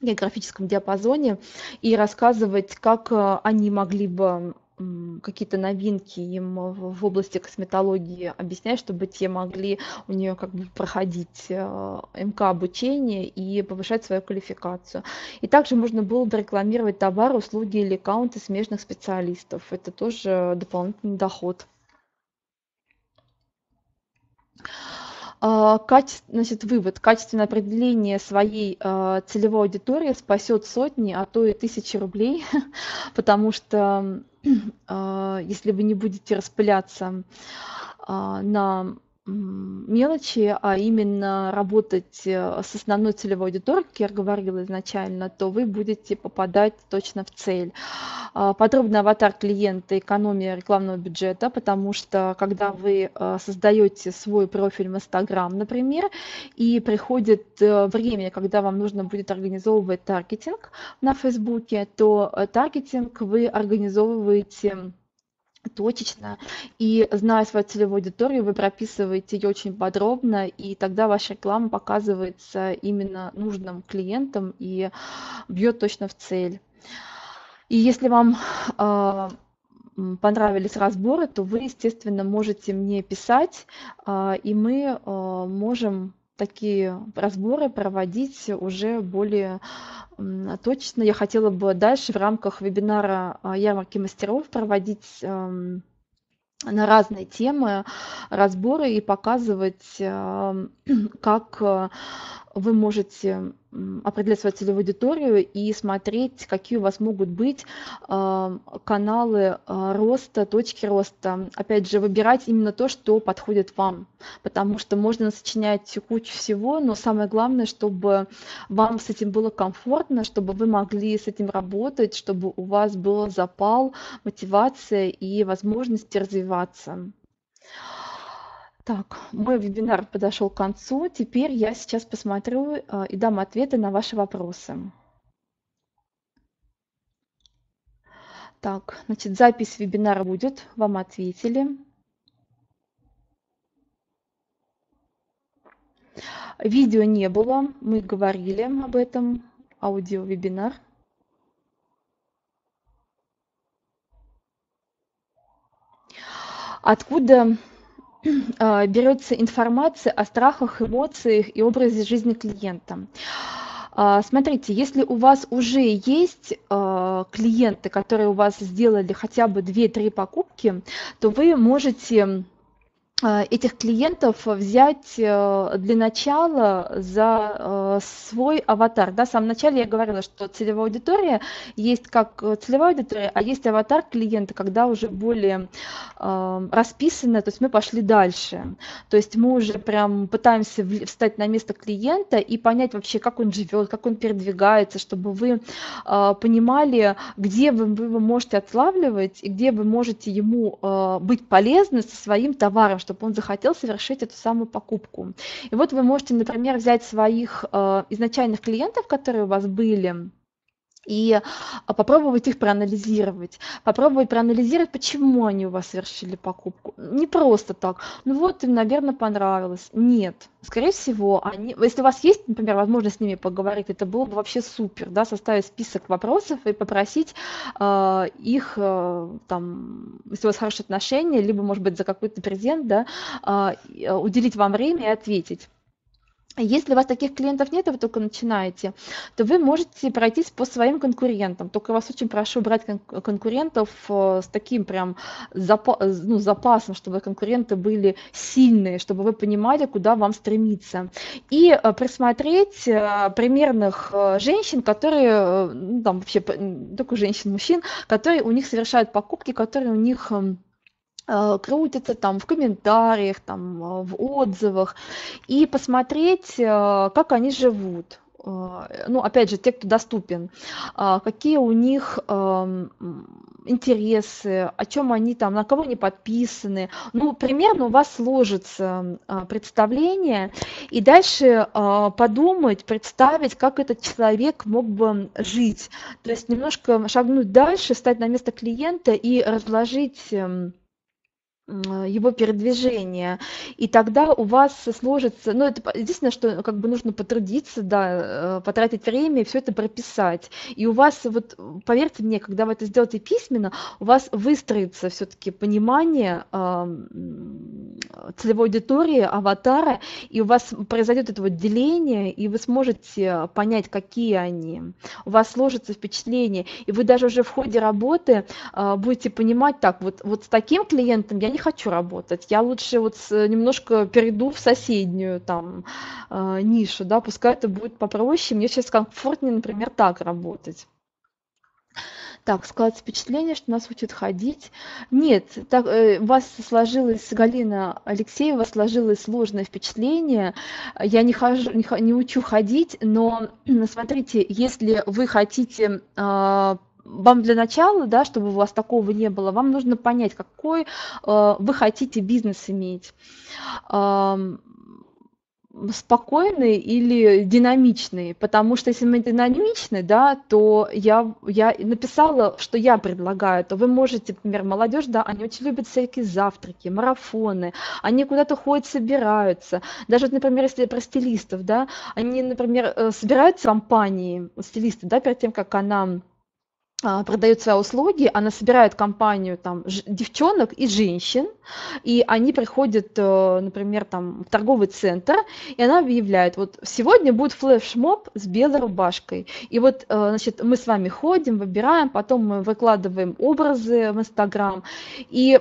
географическом диапазоне и рассказывать, как э, они могли бы какие-то новинки им в области косметологии объяснять, чтобы те могли у нее как бы проходить э, МК обучение и повышать свою квалификацию. И также можно было бы рекламировать товары, услуги или аккаунты смежных специалистов. Это тоже дополнительный доход. А, качество, значит, вывод. Качественное определение своей а, целевой аудитории спасет сотни, а то и тысячи рублей, потому что если вы не будете распыляться на мелочи, а именно работать э, с основной целевой аудиторией, как я говорила изначально, то вы будете попадать точно в цель. А, подробный аватар клиента, экономия рекламного бюджета, потому что когда вы э, создаете свой профиль в Instagram, например, и приходит э, время, когда вам нужно будет организовывать таргетинг на Фейсбуке, то таргетинг вы организовываете точечно, и зная свою целевую аудиторию, вы прописываете ее очень подробно, и тогда ваша реклама показывается именно нужным клиентам и бьет точно в цель. И если вам э, понравились разборы, то вы, естественно, можете мне писать, э, и мы э, можем такие разборы проводить уже более точно. Я хотела бы дальше в рамках вебинара а, ярмарки мастеров проводить на разные темы разборы и показывать, как вы можете определять свою целевую аудиторию и смотреть, какие у вас могут быть э, каналы э, роста, точки роста. Опять же, выбирать именно то, что подходит вам, потому что можно сочинять кучу всего, но самое главное, чтобы вам с этим было комфортно, чтобы вы могли с этим работать, чтобы у вас был запал, мотивация и возможности развиваться. Так, мой вебинар подошел к концу. Теперь я сейчас посмотрю а, и дам ответы на ваши вопросы. Так, значит, запись вебинара будет, вам ответили. Видео не было, мы говорили об этом, аудио-вебинар. Откуда берется информация о страхах, эмоциях и образе жизни клиента. А, смотрите, если у вас уже есть а, клиенты, которые у вас сделали хотя бы 2-3 покупки, то вы можете Э, этих клиентов взять э, для начала за э, свой аватар. Да, в самом начале я говорила, что целевая аудитория есть как целевая аудитория, а есть аватар клиента, когда уже более расписано, то есть мы пошли дальше. То есть мы уже прям пытаемся встать на место клиента и понять вообще, как он живет, как он передвигается, чтобы вы понимали, где вы, вы его можете отлавливать и где вы можете ему быть полезны со своим товаром, чтобы он захотел совершить эту самую покупку. И вот вы можете, например, взять своих э, изначальных клиентов, которые у вас были, и а, попробовать их проанализировать. Попробовать проанализировать, почему они у вас совершили покупку. Не просто так. Ну вот, им, наверное, понравилось. Нет. Скорее всего, они, если у вас есть, например, возможность с ними поговорить, это было бы вообще супер, да, составить список вопросов и попросить э, их, э, там, если у вас хорошие отношения, либо, может быть, за какой-то презент, да, э, уделить вам время и ответить. Если у вас таких клиентов нет, вы только начинаете, то вы можете пройтись по своим конкурентам. Только вас очень прошу брать конкурентов э, с таким прям запа ну, запасом, чтобы конкуренты были сильные, чтобы вы понимали, куда вам стремиться. И э, присмотреть э, примерных женщин, которые, ну, там вообще только женщин, мужчин, которые у них совершают покупки, которые у них эм, Э, крутится там в комментариях, там э, в отзывах, и посмотреть, э, как они живут. Ну, опять же, те, кто доступен, какие у них эм, интересы, о чем они там, на кого они подписаны. Ну, примерно у вас сложится представление, и дальше подумать, представить, как этот человек мог бы жить. То есть немножко шагнуть дальше, стать на место клиента и разложить эм, его передвижение, и тогда у вас сложится, ну, это единственное, что как бы нужно потрудиться, да, э, потратить время и все это прописать. И у вас, вот, поверьте мне, когда вы это сделаете письменно, у вас выстроится все-таки понимание э, целевой аудитории, аватара, и у вас произойдет это вот деление, и вы сможете понять, какие они. У вас сложится впечатление, и вы даже уже в ходе работы э, будете понимать, так, вот, вот с таким клиентом я не хочу работать, я лучше вот немножко перейду в соседнюю там э, нишу, да, пускай это будет попроще, мне сейчас комфортнее, например, так работать. Так, складывается впечатление, что нас учат ходить. Нет, так, э, у вас сложилось, Галина Алексеева, сложилось сложное впечатление. Я не, хожу, не, не учу ходить, но смотрите, если вы хотите э, вам для начала, да, чтобы у вас такого не было, вам нужно понять, какой э, вы хотите бизнес иметь. Спокойный или динамичный, потому что если мы динамичны, да, то я, я написала, что я предлагаю, то вы можете, например, молодежь, да, они очень любят всякие завтраки, марафоны, они куда-то ходят, собираются, даже, например, если про стилистов, да, они, например, э, собираются в компании, стилисты, да, перед тем, как она продает свои услуги, она собирает компанию там девчонок и женщин, и они приходят, э, например, там в торговый центр, и она объявляет, вот сегодня будет флешмоб с белой рубашкой, и вот, э, значит, мы с вами ходим, выбираем, потом мы выкладываем образы в Инстаграм, и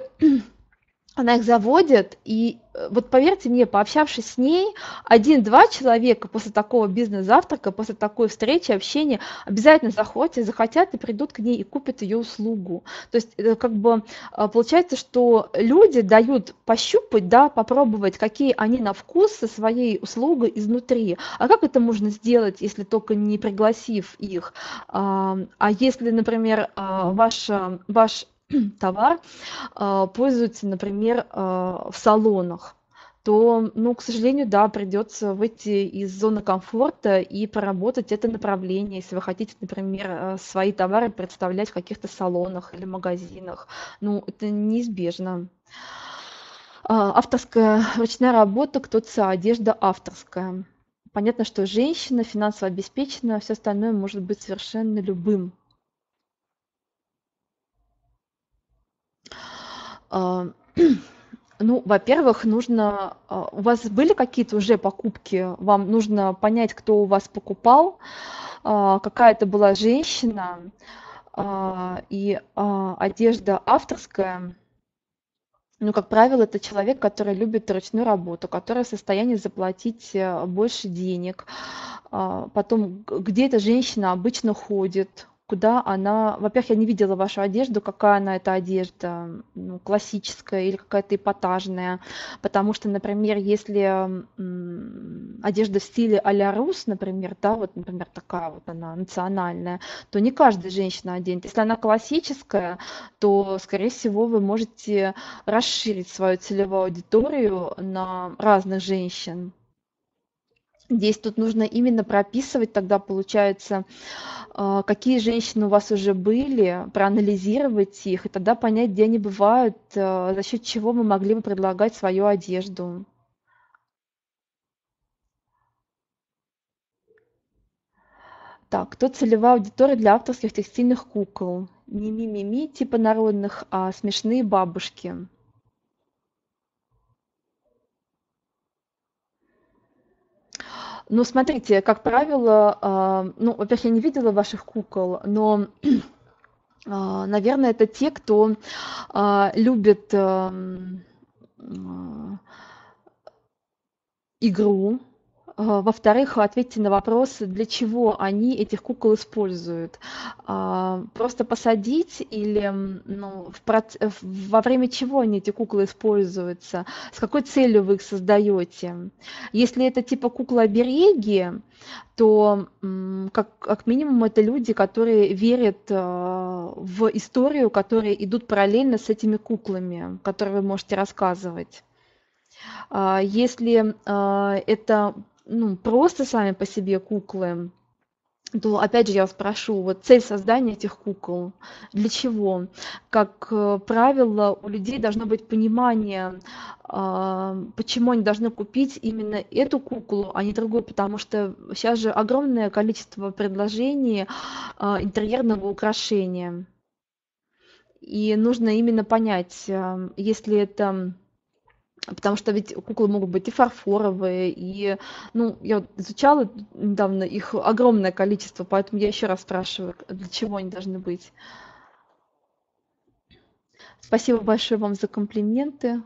она их заводит, и э, вот поверьте мне, пообщавшись с ней, один-два человека после такого бизнес-завтрака, после такой встречи, общения, обязательно захотят, захотят и придут к ней и купят ее услугу. То есть э, как бы э, получается, что люди дают пощупать, да, попробовать, какие они на вкус со своей услугой изнутри. А как это можно сделать, если только не пригласив их? А если, например, ваш, ваш товар а, пользуется, например, а, в салонах, то, ну, к сожалению, да, придется выйти из зоны комфорта и проработать это направление, если вы хотите, например, а, свои товары представлять в каких-то салонах или магазинах. Ну, это неизбежно. Авторская ручная работа, кто-то одежда авторская. Понятно, что женщина финансово обеспечена, все остальное может быть совершенно любым ну, во-первых, нужно... А, у вас были какие-то уже покупки? Вам нужно понять, кто у вас покупал, а, какая это была женщина, и одежда авторская. Ну, как правило, это человек, который любит ручную работу, который в состоянии заплатить э, больше денег. Потом, где эта женщина обычно ходит, куда она во-первых, я не видела вашу одежду, какая она эта одежда, ну, классическая или какая-то эпатажная. Потому что, например, если одежда в стиле а-ля рус, например, да, вот, например, такая вот она национальная, то не каждая женщина оденет. Если она классическая, то, скорее всего, вы можете расширить свою целевую аудиторию на разных женщин. Здесь тут нужно именно прописывать, тогда получается, а, какие женщины у вас уже были, проанализировать их, и тогда понять, где они бывают, а, за счет чего мы могли бы предлагать свою одежду. Так, кто целевая аудитория для авторских текстильных кукол? Не ми-ми-ми, типа народных, а смешные бабушки. Ну, смотрите, как правило, а, ну, во-первых, я не видела ваших кукол, но, а, наверное, это те, кто а, любит игру, а, во-вторых, ответьте на вопрос, для чего они этих кукол используют. А, просто посадить или ну, в, во время чего они эти куклы используются? С какой целью вы их создаете? Если это типа кукла-обереги, то как, как минимум это люди, которые верят а, в историю, которые идут параллельно с этими куклами, которые вы можете рассказывать. Если это ну, просто сами по себе куклы, то опять же я вас прошу, вот цель создания этих кукол, для чего? Как э, правило, у людей должно быть понимание, а, почему они должны купить именно эту куклу, а не другую, потому что сейчас же огромное количество предложений а, интерьерного украшения. И нужно именно понять, э, если это Потому что ведь куклы могут быть и фарфоровые, и, ну, я изучала недавно их огромное количество, поэтому я еще раз спрашиваю, для чего они должны быть. Спасибо большое вам за комплименты.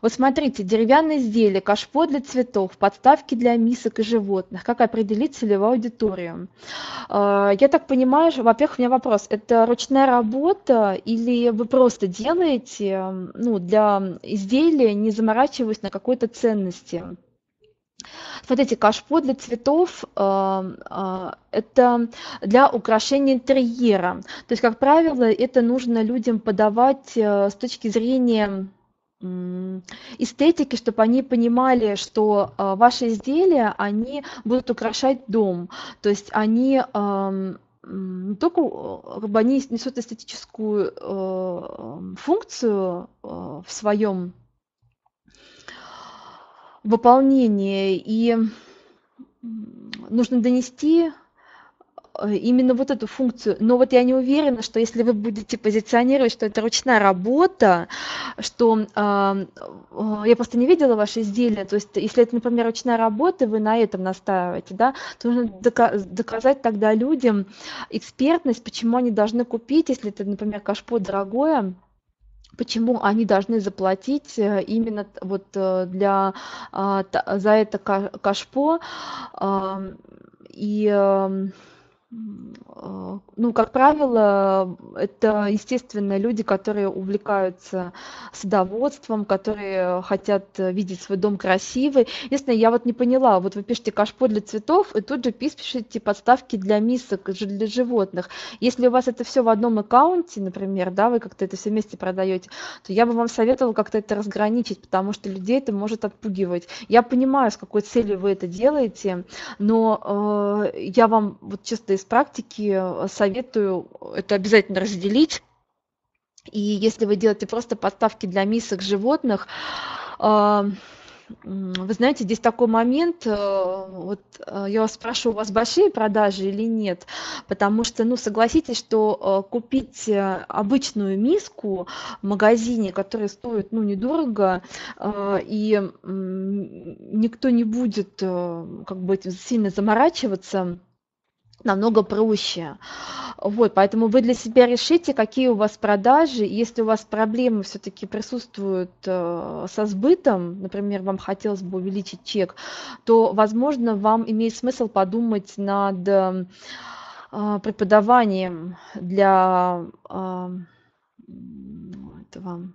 Вот смотрите, деревянные изделия, кашпо для цветов, подставки для мисок и животных. Как определить целевую аудиторию? А, я так понимаю, во-первых, у меня вопрос. Это ручная работа или вы просто делаете ну, для изделия, не заморачиваясь на какой-то ценности? Смотрите, кашпо для цветов а, а, это для украшения интерьера. То есть, как правило, это нужно людям подавать э, с точки зрения эстетики, чтобы они понимали, что а, ваши изделия, они будут украшать дом. То есть они не только бы они несут эстетическую э, функцию в своем выполнении, и нужно донести именно вот эту функцию. Но вот я не уверена, что если вы будете позиционировать, что это ручная работа, что э, я просто не видела ваши изделия, то есть если это, например, ручная работа, вы на этом настаиваете, да, то нужно доказать тогда людям экспертность, почему они должны купить, если это, например, кашпо дорогое, почему они должны заплатить э, именно вот для за это кашпо и ну, как правило, это, естественно, люди, которые увлекаются садоводством, которые хотят видеть свой дом красивый. Единственное, я вот не поняла, вот вы пишете кашпо для цветов, и тут же пишете подставки для мисок для животных. Если у вас это все в одном аккаунте, например, да, вы как-то это все вместе продаете, то я бы вам советовала как-то это разграничить, потому что людей это может отпугивать. Я понимаю, с какой целью вы это делаете, но э, я вам вот чисто из практики э, советую это обязательно разделить. И если вы делаете просто подставки для мисок животных, а, вы знаете, здесь такой момент, э, вот э, я вас спрашиваю, у вас большие продажи или нет? Потому что, ну, согласитесь, что купить обычную миску в магазине, которая стоит, ну, недорого, и никто не будет как бы сильно заморачиваться, намного проще. Вот, поэтому вы для себя решите, какие у вас продажи. Если у вас проблемы все-таки присутствуют э, со сбытом, например, вам хотелось бы увеличить чек, то, возможно, вам имеет смысл подумать над э, преподаванием для э, этого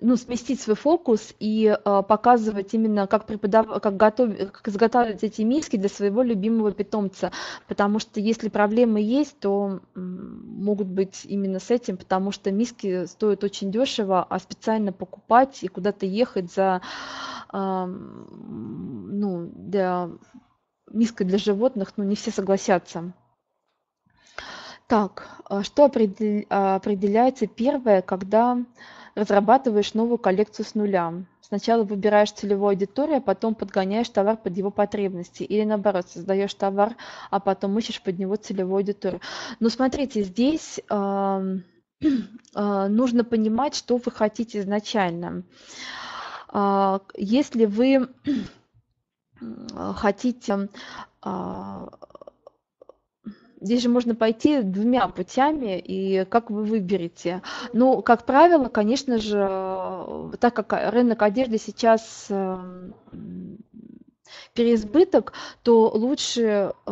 ну, сместить свой фокус и э, показывать именно, как, преподав... как, готов... как изготавливать эти миски для своего любимого питомца. Потому что если проблемы есть, то могут быть именно с этим, потому что миски стоят очень дешево, а специально покупать и куда-то ехать за э, ну, для миской для животных, ну, не все согласятся. Так, а что определяется первое, когда разрабатываешь новую коллекцию с нуля. Сначала выбираешь целевую аудиторию, а потом подгоняешь товар под его потребности. Или наоборот, создаешь товар, а потом ищешь под него целевую аудиторию. Но смотрите, здесь э, э, нужно понимать, что вы хотите изначально. Э, если вы хотите здесь же можно пойти двумя путями, и как вы выберете. Ну, как правило, конечно же, так как рынок одежды сейчас эм, переизбыток, то лучше э,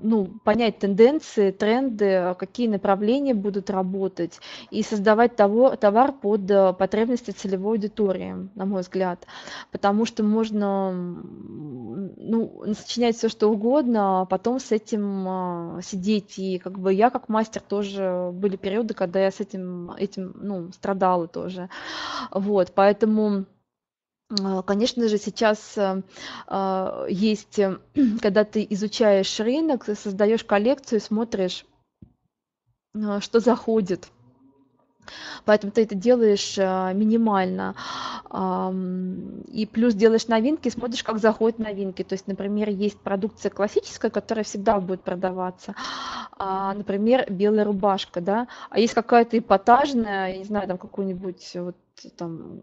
ну, понять тенденции, тренды, какие направления будут работать и создавать того, товар под э, потребности целевой аудитории, на мой взгляд. Потому что можно ну, сочинять все, что угодно, а потом с этим э, сидеть. И как бы я как мастер тоже были периоды, когда я с этим, этим ну, страдала тоже. Вот, поэтому а, конечно же, сейчас э, а, есть, э, когда ты изучаешь рынок, создаешь коллекцию, смотришь, а, что заходит. Поэтому ты это делаешь минимально. И плюс делаешь новинки, смотришь, как заходят новинки. То есть, например, есть продукция классическая, которая всегда будет продаваться. Например, белая рубашка, да. А есть какая-то эпатажная, я не знаю, там какой-нибудь вот там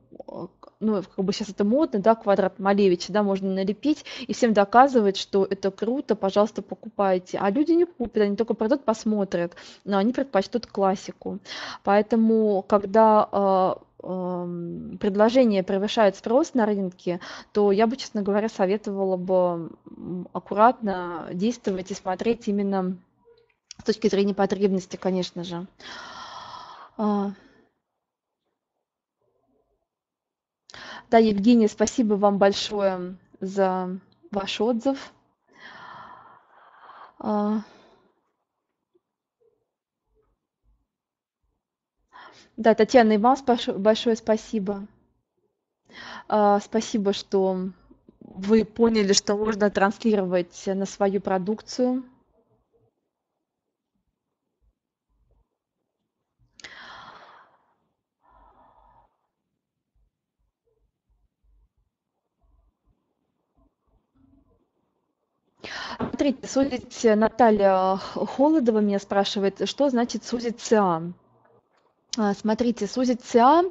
ну, как бы сейчас это модно, да, квадрат Малевича, да, можно налепить и всем доказывать, что это круто, пожалуйста, покупайте. А люди не купят, они только придут, посмотрят, но они предпочтут классику. Поэтому, когда эм, предложение превышает спрос на рынке, то я бы, честно говоря, советовала бы аккуратно действовать и смотреть именно с точки зрения потребности, конечно же. Да, Евгения, спасибо вам большое за ваш отзыв. А. Да, Татьяна, и вам большое спасибо. А, спасибо, что вы поняли, что можно транслировать на свою продукцию. Смотрите, сузить Наталья Холодова меня спрашивает, что значит сузить ЦА? А, смотрите, сузить ЦА,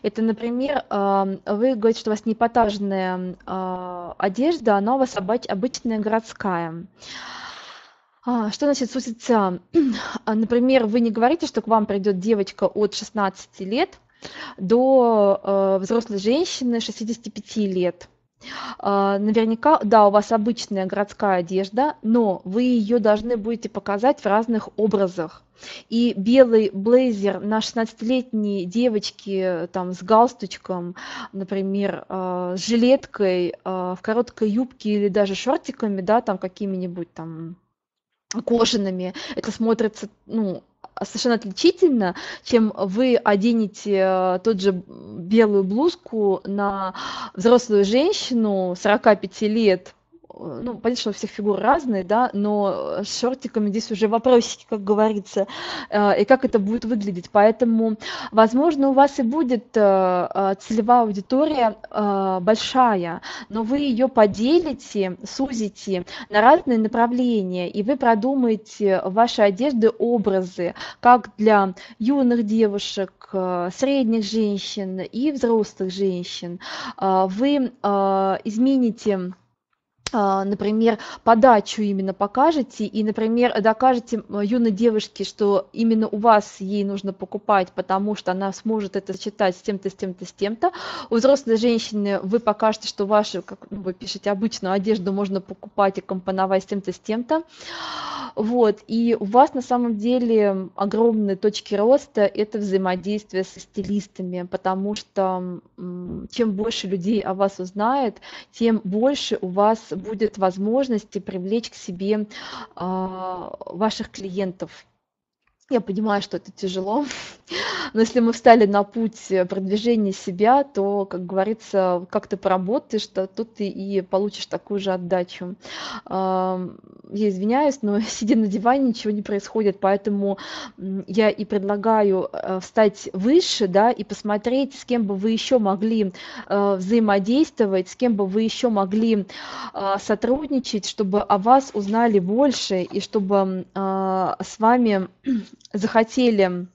это, например, вы говорите, что у вас не эпатажная а, одежда, она у вас обычная городская. А, что значит сузить ЦА? Например, вы не говорите, что к вам придет девочка от 16 лет до взрослой женщины 65 лет. А, наверняка, да, у вас обычная городская одежда, но вы ее должны будете показать в разных образах. И белый блейзер на 16-летней девочке там, с галстучком, например, а, с жилеткой, а, в короткой юбке или даже шортиками, да, там какими-нибудь там кожаными, это смотрится, ну, совершенно отличительно, чем вы оденете э, тот же белую блузку на взрослую женщину 45 лет, ну, понятно, что у всех фигуры разные, да, но с шортиками здесь уже вопросики, как говорится, э, и как это будет выглядеть. Поэтому, возможно, у вас и будет э, целевая аудитория большая, но вы ее поделите, сузите на разные направления, и вы продумаете ваши одежды образы, как для юных девушек, средних женщин и взрослых женщин. Вы измените например, подачу именно покажете и, например, докажете юной девушке, что именно у вас ей нужно покупать, потому что она сможет это сочетать с тем-то, с тем-то, с тем-то. У взрослой женщины вы покажете, что вашу, как вы пишете, обычную одежду можно покупать и компоновать с тем-то, с тем-то. Вот, и у вас на самом деле огромные точки роста – это взаимодействие со стилистами, потому что чем больше людей о вас узнает, тем больше у вас будет возможности привлечь к себе а, ваших клиентов. Я понимаю, что это тяжело, но если мы встали на путь продвижения себя, то, как говорится, как ты поработаешь, то тут ты и получишь такую же отдачу. Я извиняюсь, но сидя на диване ничего не происходит, поэтому я и предлагаю э, встать выше, да, и посмотреть, с кем бы вы еще могли э, взаимодействовать, с кем бы вы еще могли э, сотрудничать, чтобы о вас узнали больше и чтобы с вами захотели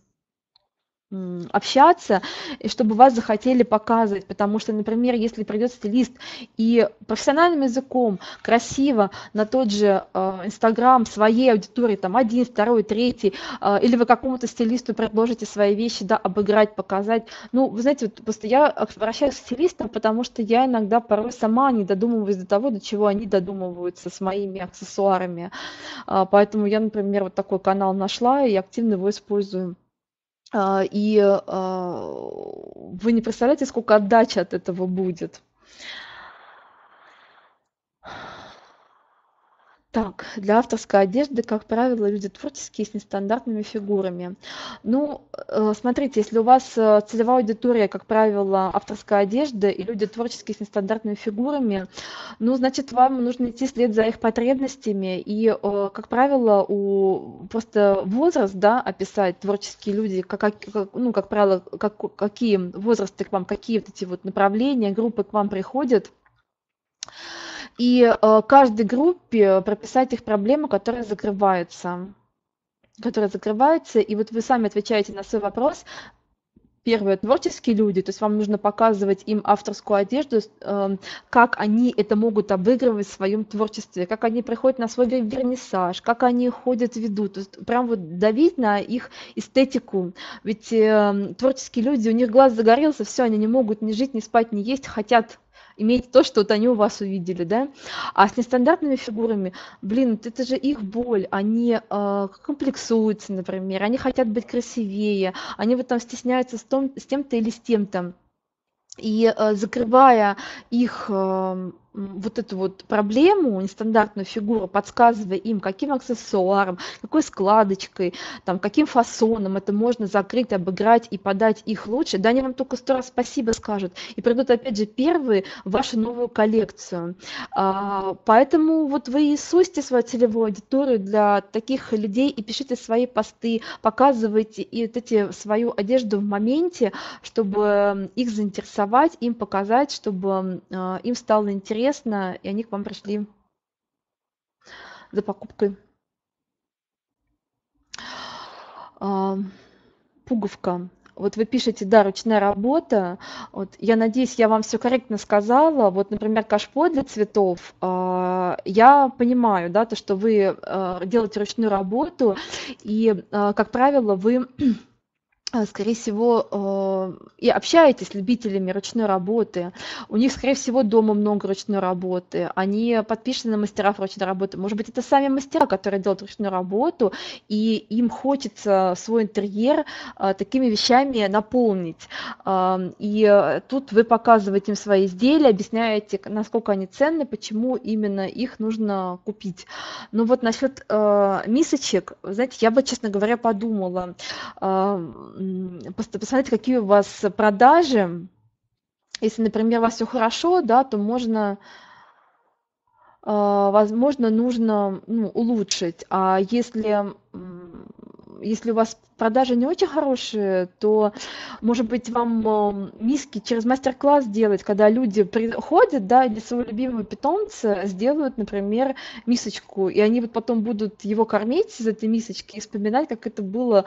общаться, и чтобы вас захотели показывать, потому что, например, если придет стилист и профессиональным языком красиво на тот же э, Инстаграм своей аудитории, там, один, второй, третий, э, или вы какому-то стилисту предложите свои вещи, да, обыграть, показать, ну, вы знаете, вот просто я обращаюсь к стилистам, потому что я иногда порой сама не додумываюсь до того, до чего они додумываются с моими аксессуарами, э, поэтому я, например, вот такой канал нашла и активно его использую. А, и а, вы не представляете, сколько отдачи от этого будет. Так, для авторской одежды, как правило, люди творческие с нестандартными фигурами. Ну, э, смотрите, если у вас э, целевая аудитория, как правило, авторская одежда и люди творческие с нестандартными фигурами, ну, значит, вам нужно идти вслед за их потребностями. И, э, как правило, у просто возраст, да, описать творческие люди, как, как, ну, как правило, как, какие возрасты к вам, какие вот эти вот направления, группы к вам приходят – и э, каждой группе прописать их проблему, которая закрывается. Которая закрывается, и вот вы сами отвечаете на свой вопрос, первые творческие люди, то есть вам нужно показывать им авторскую одежду, эм, как они это могут обыгрывать в своем творчестве, как они приходят на свой вернисаж, как они ходят, ведут, то есть прям вот давить на их эстетику, ведь э, творческие люди, у них глаз загорелся, все, они не могут ни жить, ни спать, ни есть, хотят иметь то, что вот они у вас увидели, да. А с нестандартными фигурами, блин, это же их боль, они э, комплексуются, например, они хотят быть красивее, они вот там стесняются с, том, с тем-то или с тем-то. И э, закрывая их э, вот эту вот проблему, нестандартную фигуру, подсказывая им, каким аксессуаром, какой складочкой, там, каким фасоном это можно закрыть, обыграть и подать их лучше, да они вам только сто раз спасибо скажут. И придут, опять же, первые в вашу новую коллекцию. А, поэтому вот вы и сусьте свою целевую аудиторию для таких людей и пишите свои посты, показывайте и вот эти свою одежду в моменте, чтобы их заинтересовать, им показать, чтобы а, им стало интересно интересно, и они к вам пришли за покупкой. А, пуговка. Вот вы пишете, да, ручная работа. Вот, я надеюсь, я вам все корректно сказала. Вот, например, кашпо для цветов. Э, я понимаю, да, то, что вы э, делаете ручную работу, и, как правило, вы а, скорее всего, э, и общаетесь с любителями ручной работы. У них, скорее всего, дома много ручной работы. Они подписаны на мастеров ручной работы. Может быть, это сами мастера, которые делают ручную работу, и им хочется свой интерьер э, такими вещами наполнить. Э, и тут вы показываете им свои изделия, объясняете, насколько они ценны, почему именно их нужно купить. Но вот насчет мисочек, знаете, я бы, честно говоря, подумала, посмотреть, какие у вас продажи. Если, например, у вас все хорошо, да, то можно, а, возможно, нужно ну, улучшить. А если, если у вас продажи не очень хорошие, то, может быть, вам миски через мастер-класс делать, когда люди приходят, да, для своего любимого питомца сделают, например, мисочку, и они вот потом будут его кормить из этой мисочки и вспоминать, как это было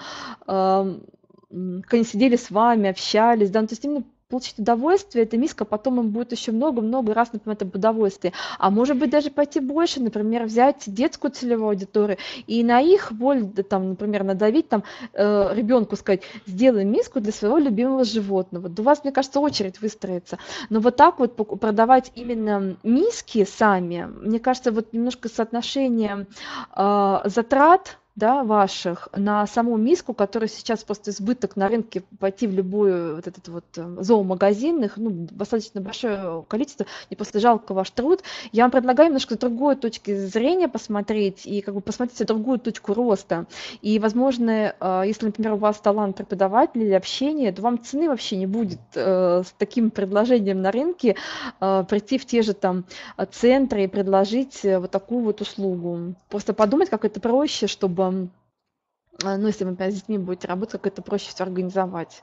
сидели с вами, общались, да, ну, то есть именно получить удовольствие, эта миска потом им будет еще много-много раз например, это удовольствие. А может быть даже пойти больше, например, взять детскую целевую аудиторию и на их боль, там, например, надавить там э, ребенку сказать, сделай миску для своего любимого животного. У вас, мне кажется, очередь выстроится. Но вот так вот продавать именно миски сами, мне кажется, вот немножко соотношение э, затрат да, ваших на саму миску, которая сейчас просто избыток на рынке, пойти в любую вот этот вот э, зоомагазин, их ну, достаточно большое количество, не просто жалко ваш труд. Я вам предлагаю немножко с другой точки зрения посмотреть и как бы посмотреть другую точку роста. И, возможно, э, если, например, у вас талант преподавателя или общения, то вам цены вообще не будет э, с таким предложением на рынке прийти в те же там центры и предложить вот такую вот услугу. Просто подумать, как это проще, чтобы а, ну, если вы опять с детьми будете работать, как это проще все организовать.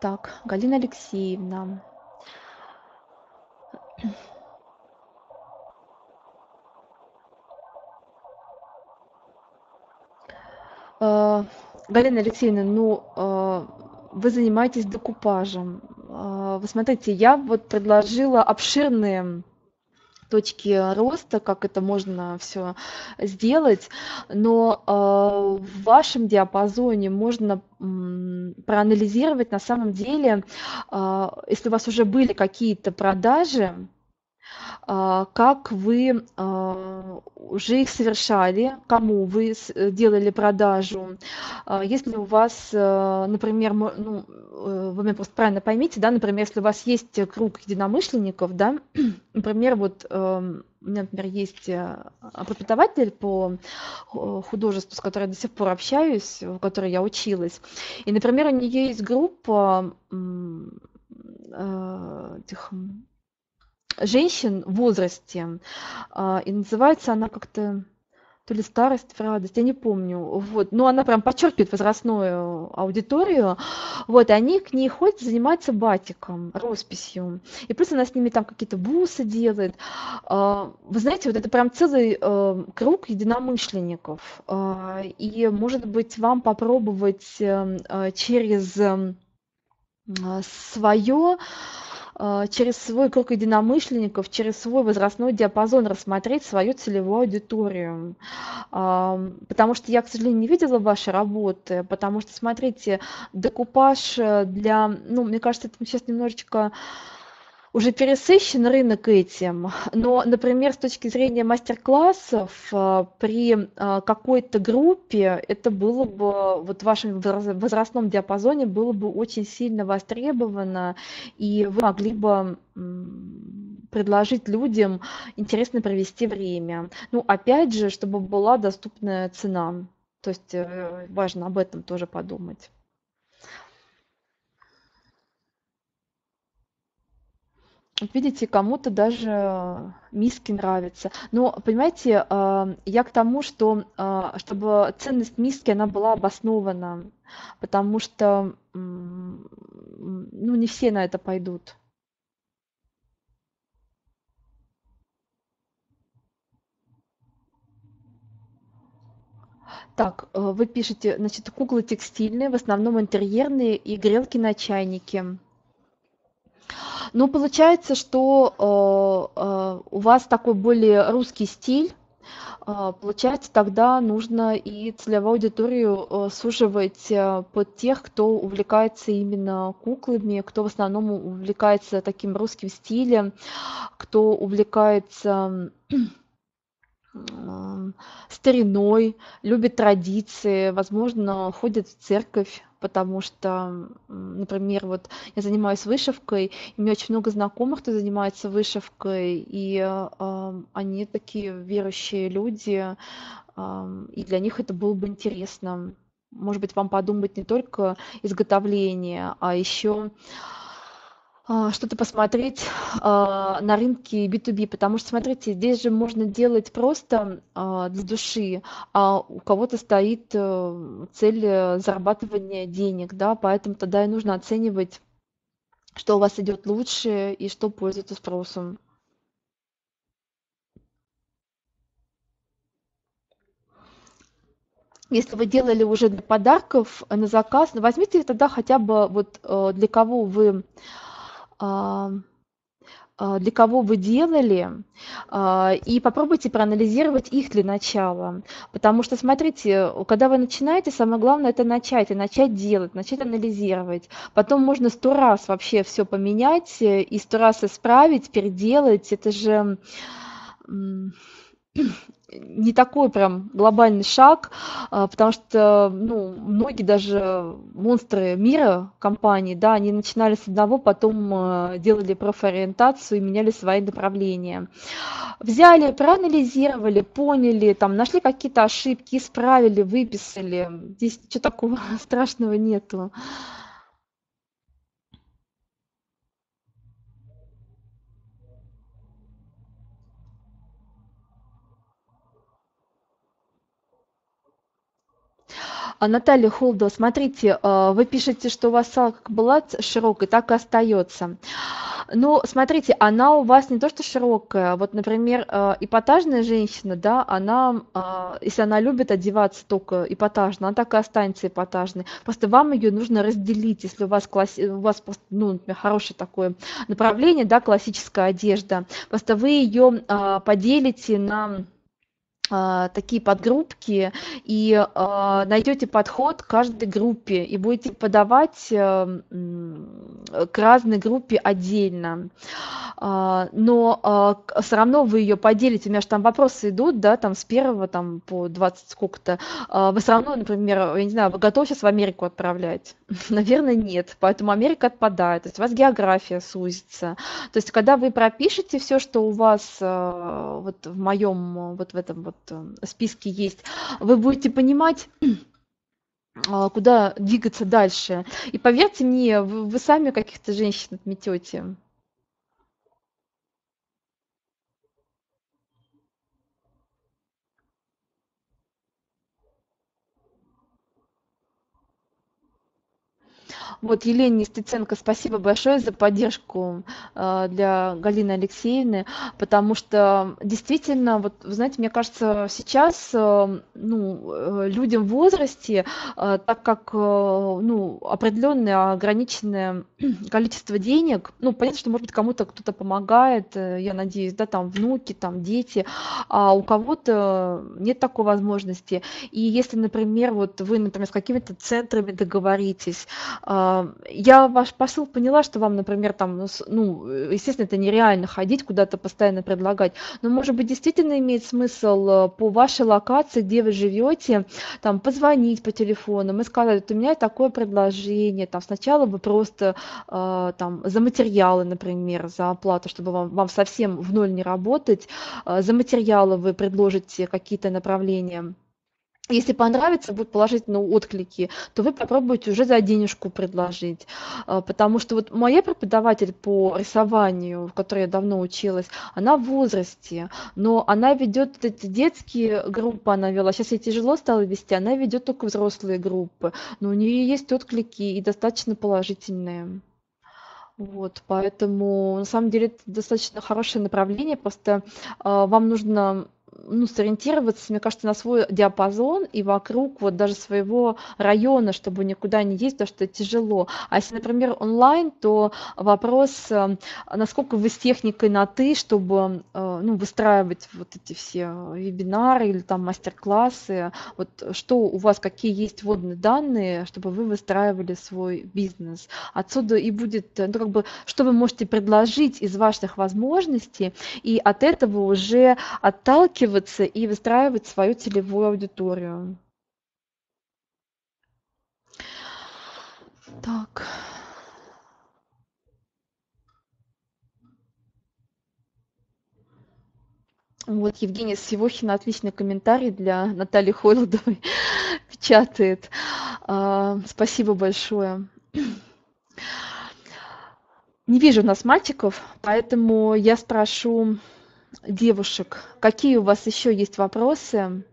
Так, Галина Алексеевна. А, Галина Алексеевна, ну, а, вы занимаетесь декупажем. Вы смотрите, я вот предложила обширные точки роста, как это можно все сделать, но э, в вашем диапазоне можно проанализировать на самом деле, э, если у вас уже были какие-то продажи, как вы а, уже их совершали, кому вы э, делали продажу. А, если у вас, э, например, ну, э, вы меня просто правильно поймите, да, например, если у вас есть круг единомышленников, да, например, вот эм, у меня, например, есть преподаватель по художеству, с которой я до сих пор общаюсь, в которой я училась. И, например, у нее есть группа этих женщин в возрасте, а, и называется она как-то то ли старость в радость, я не помню, вот, но она прям подчеркивает возрастную аудиторию, вот, и они к ней ходят заниматься батиком, росписью, и плюс она с ними там какие-то бусы делает, а, вы знаете, вот это прям целый э, круг единомышленников, а, и, может быть, вам попробовать э, через свое через свой круг единомышленников, через свой возрастной диапазон рассмотреть свою целевую аудиторию. Потому что я, к сожалению, не видела ваши работы, потому что, смотрите, декупаж для, ну, мне кажется, это сейчас немножечко уже пересыщен рынок этим, но, например, с точки зрения мастер-классов э, при э, какой-то группе это было бы, вот в вашем возрастном диапазоне было бы очень сильно востребовано, и вы могли бы предложить людям интересно провести время. Ну, опять же, чтобы была доступная цена. То есть э, важно об этом тоже подумать. Вот видите, кому-то даже миски нравятся. Но, понимаете, а, я к тому, что а, чтобы ценность миски, она была обоснована, потому что ну, не все на это пойдут. Так, э, вы пишете, значит, куклы текстильные, в основном интерьерные и грелки на чайнике. Ну, получается, что э, э, у вас такой более русский стиль. Э, получается, тогда нужно и целевую аудиторию суживать под тех, кто увлекается именно куклами, кто в основном увлекается таким русским стилем, кто увлекается стариной, любит традиции, возможно, ходит в церковь, потому что, например, вот я занимаюсь вышивкой, и у меня очень много знакомых, кто занимается вышивкой, и э, они такие верующие люди, э, и для них это было бы интересно. Может быть, вам подумать не только изготовление, а еще а, что-то посмотреть а, на рынке B2B, потому что, смотрите, здесь же можно делать просто а, для души, а у кого-то стоит э, цель э, зарабатывания денег, да, поэтому тогда и нужно оценивать, что у вас идет лучше и что пользуется спросом. Если вы делали уже для подарков на заказ, возьмите тогда хотя бы вот э, для кого вы а, а, для кого вы делали, а, и попробуйте проанализировать их для начала. Потому что, смотрите, когда вы начинаете, самое главное это начать, и начать делать, начать анализировать. Потом можно сто раз вообще все поменять и сто раз исправить, переделать. Это же не такой прям глобальный шаг, а, потому что ну, многие даже монстры мира компании, да, они начинали с одного, потом а, делали профориентацию и меняли свои направления. Взяли, проанализировали, поняли, там, нашли какие-то ошибки, исправили, выписали. Здесь ничего такого страшного нету. А, Наталья Холдова, смотрите, а, вы пишете, что у вас сала как была широкой, так и остается. Ну, смотрите, она у вас не то что широкая, вот, например, а, эпатажная женщина, да, она, если она любит одеваться только эпатажно, она так и останется эпатажной. Просто вам ее нужно разделить, если у вас, класс... у вас ну, например, хорошее такое направление, да, классическая одежда, просто вы ее поделите на такие подгруппки и э, найдете подход к каждой группе и будете подавать э, к разной группе отдельно. Э, но э, все равно вы ее поделите, у меня же там вопросы идут, да, там с первого там по 20 сколько-то. Э, вы все равно, например, я не знаю, вы готовы сейчас в Америку отправлять? Наверное, нет, поэтому Америка отпадает, то есть у вас география сузится. То есть когда вы пропишете все, что у вас э, вот в моем, вот в этом вот списке есть, вы будете понимать, а, куда двигаться дальше. И поверьте мне, вы, вы сами каких-то женщин отметете. Вот, Елене Стеценко, спасибо большое за поддержку э, для Галины Алексеевны, потому что действительно, вот, вы знаете, мне кажется, сейчас э, ну, э, людям в возрасте, так как ну, определенное ограниченное количество денег, ну, понятно, что, может быть, кому-то кто-то помогает, я надеюсь, да, там внуки, там дети, а у кого-то нет такой возможности. И если, например, вот вы, например, с какими-то центрами договоритесь, я ваш посыл поняла, что вам, например, там, ну, естественно, это нереально ходить куда-то постоянно предлагать, но, может быть, действительно имеет смысл э, по вашей локации, где вы живете, там, позвонить по телефону и сказать, вот у меня такое предложение, там, сначала вы просто э, там за материалы, например, за оплату, чтобы вам, вам совсем в ноль не работать, э, за материалы вы предложите какие-то направления, если понравится, будут положительные отклики, то вы попробуйте уже за денежку предложить. А, потому что вот моя преподаватель по рисованию, в которой я давно училась, она в возрасте, но она ведет эти детские группы, она вела. Сейчас ей тяжело стало вести, она ведет только взрослые группы. Но у нее есть отклики и достаточно положительные. Вот, поэтому на самом деле это достаточно хорошее направление, просто э, вам нужно ну, сориентироваться, мне кажется, на свой диапазон и вокруг вот даже своего района, чтобы никуда не ездить, потому что тяжело. А если, например, онлайн, то вопрос, э, насколько вы с техникой на «ты», чтобы э, ну, выстраивать вот эти все вебинары или там мастер-классы, вот что у вас, какие есть вводные данные, чтобы вы выстраивали свой бизнес. Отсюда и будет, ну, как бы, что вы можете предложить из ваших возможностей, и от этого уже отталкиваться отталкиваться и выстраивать свою целевую аудиторию. Так. Вот Евгения Севохина отличный комментарий для Натальи Хойлодовой печатает. А, спасибо большое. Не вижу у нас мальчиков, поэтому я спрошу девушек. Какие у вас еще есть вопросы?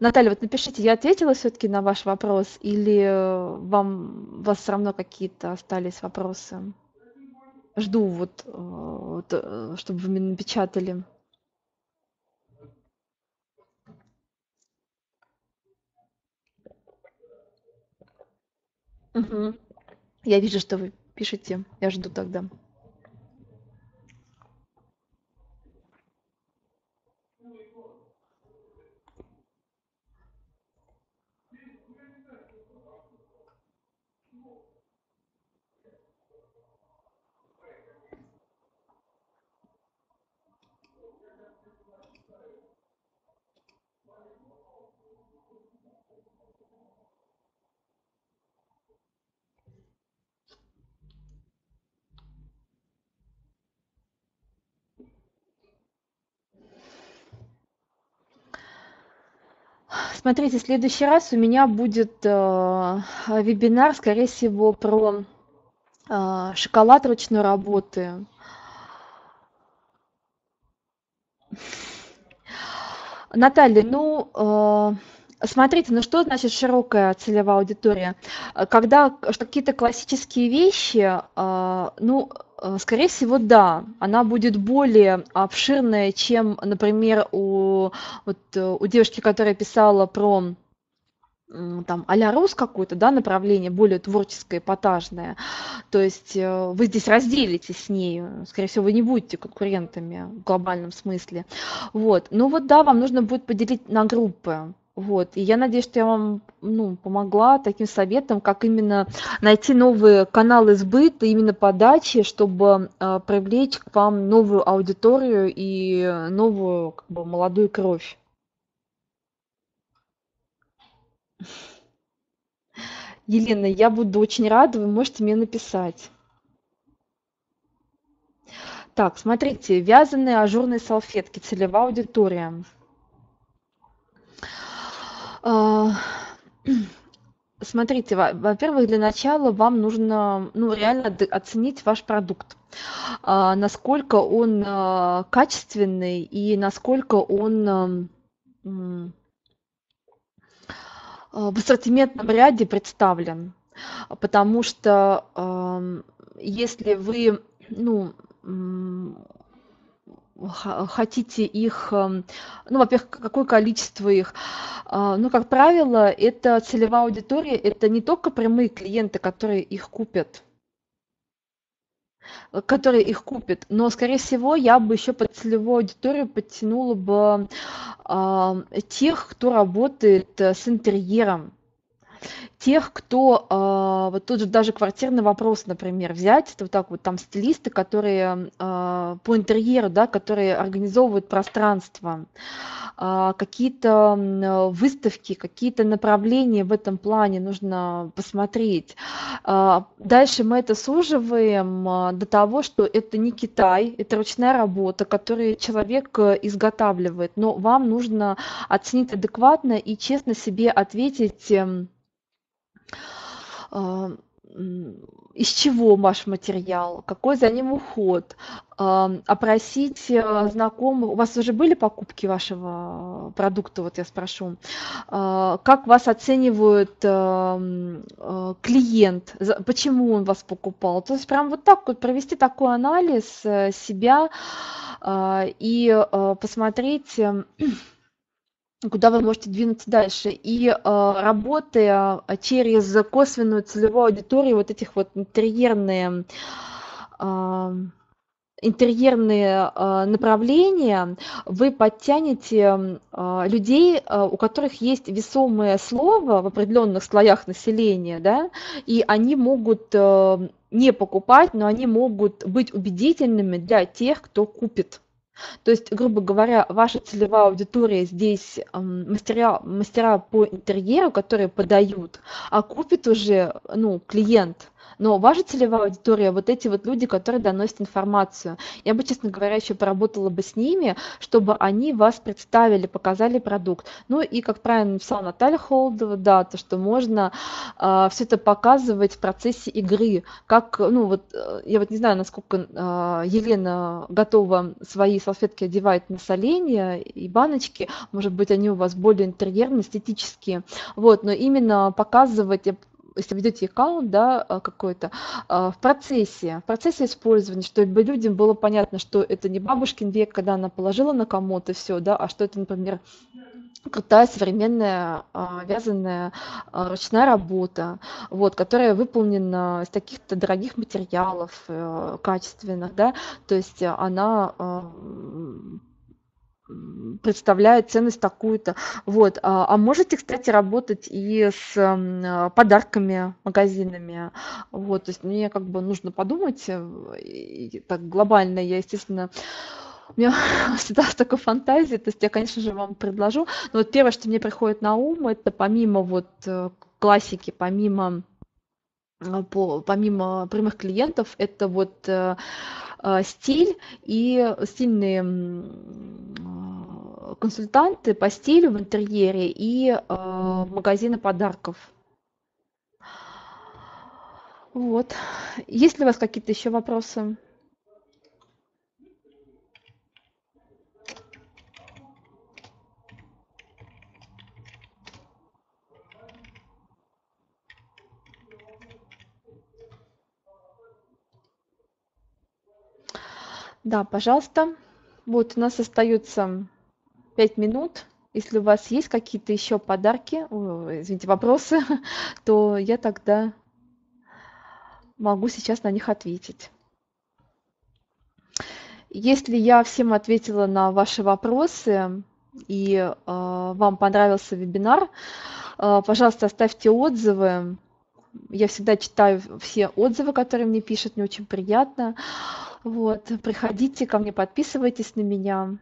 Наталья, вот напишите, я ответила все-таки на ваш вопрос или э, вам у вас все равно какие-то остались вопросы? Жду вот, э, вот э, чтобы вы мне напечатали. Угу. Я вижу, что вы пишете. Я жду тогда. Смотрите, в следующий раз у меня будет э, вебинар, скорее всего, про э, шоколад ручной работы. Наталья, ну, э, смотрите, ну что значит широкая целевая аудитория? Когда какие-то классические вещи, э, ну, Э, скорее всего, да. Она будет более обширная, чем, например, у, вот, э, у девушки, которая писала про там а-ля Рус какое-то, да, направление, более творческое, эпатажное. То есть э, вы здесь разделитесь с ней, скорее всего, вы не будете конкурентами в глобальном смысле. Вот. Ну вот да, вам нужно будет поделить на группы. Вот. И я надеюсь, что я вам ну, помогла таким советом, как именно найти новые каналы сбыта, именно подачи, чтобы э, привлечь к вам новую аудиторию и новую как бы, молодую кровь. Елена, я буду очень рада, вы можете мне написать. Так, смотрите, вязаные ажурные салфетки, целевая аудитория. А, смотрите, во-первых, для начала вам нужно ну, реально оценить ваш продукт, а, насколько он а, качественный и насколько он в ассортиментном ряде представлен. потому что если вы ну, хотите их, ну, во-первых, какое количество их? А, ну, как правило, это целевая аудитория, это не только прямые клиенты, которые их купят, которые их купят, но, скорее всего, я бы еще под целевую аудиторию подтянула бы а, тех, кто работает с интерьером, тех, кто, э, вот тут же даже квартирный вопрос, например, взять, это вот так вот там стилисты, которые э, по интерьеру, да, которые организовывают пространство, э, какие-то выставки, какие-то направления в этом плане нужно посмотреть. Э, дальше мы это суживаем э, до того, что это не Китай, это ручная работа, которую человек изготавливает, но вам нужно оценить адекватно и честно себе ответить, а, из чего ваш материал, какой за ним уход, а, опросить э, знакомых. У вас уже были покупки вашего продукта, вот я спрошу. А, как вас оценивает э, э, клиент, почему он вас покупал. То есть прям вот так вот провести такой анализ себя и посмотреть, куда вы можете двинуться дальше. И э, работая через косвенную целевую аудиторию, вот этих вот интерьерные э, интерьерные э, направления, вы подтянете людей, у которых есть весомое слово в определенных слоях населения, да, и они могут не покупать, но они могут быть убедительными для тех, кто купит. То есть, грубо говоря, ваша целевая аудитория здесь мастера, мастера по интерьеру, которые подают, а купит уже ну, клиент но ваша целевая аудитория, вот эти вот люди, которые доносят информацию, я бы, честно говоря, еще поработала бы с ними, чтобы они вас представили, показали продукт. Ну и, как правильно написала Наталья Холдова, да, то, что можно э, а, все это показывать в процессе игры, как, ну вот, э, я вот не знаю, насколько э, Елена готова свои салфетки одевать на соленья и баночки, может быть, они у вас более интерьерные, эстетические, вот, но именно показывать, если ведете аккаунт, да, а, какой-то, а, в процессе, в процессе использования, чтобы людям было понятно, что это не бабушкин век, когда она положила на комод и все, да, а что это, например, крутая современная а, вязаная ручная работа, вот, которая выполнена из таких-то дорогих материалов, э, качественных, да, то есть она представляет ценность такую-то. Вот. А, а можете, кстати, работать и с а, подарками, магазинами. Вот. То есть мне как бы нужно подумать, э, и, так глобально я, естественно, у меня всегда такой фантазии, то есть я, конечно же, вам предложу. Но вот первое, что мне приходит на ум, это помимо вот э, классики, помимо э, по, помимо прямых клиентов, это вот стиль и стильные консультанты по стилю в интерьере и э, магазины подарков. Вот. Есть ли у вас какие-то еще вопросы? Да, пожалуйста. Вот у нас остается 5 минут. Если у вас есть какие-то еще подарки, извините, вопросы, то я тогда могу сейчас на них ответить. Если я всем ответила на ваши вопросы и э, вам понравился вебинар, э, пожалуйста, оставьте отзывы. Я всегда читаю все отзывы, которые мне пишут, мне очень приятно. Вот, приходите ко мне, подписывайтесь на меня.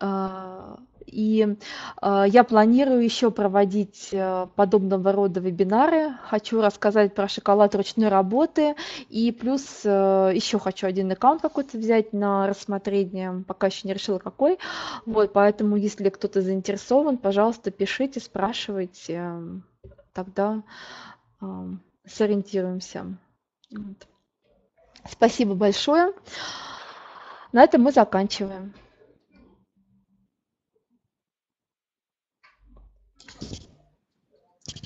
А, и а, я планирую еще проводить э, подобного рода вебинары. Хочу рассказать про шоколад ручной работы. И плюс э, еще хочу один аккаунт какой-то взять на рассмотрение. Пока еще не решила какой. Вот, поэтому, если кто-то заинтересован, пожалуйста, пишите, спрашивайте. Тогда сориентируемся. Вот. Спасибо большое. На этом мы заканчиваем.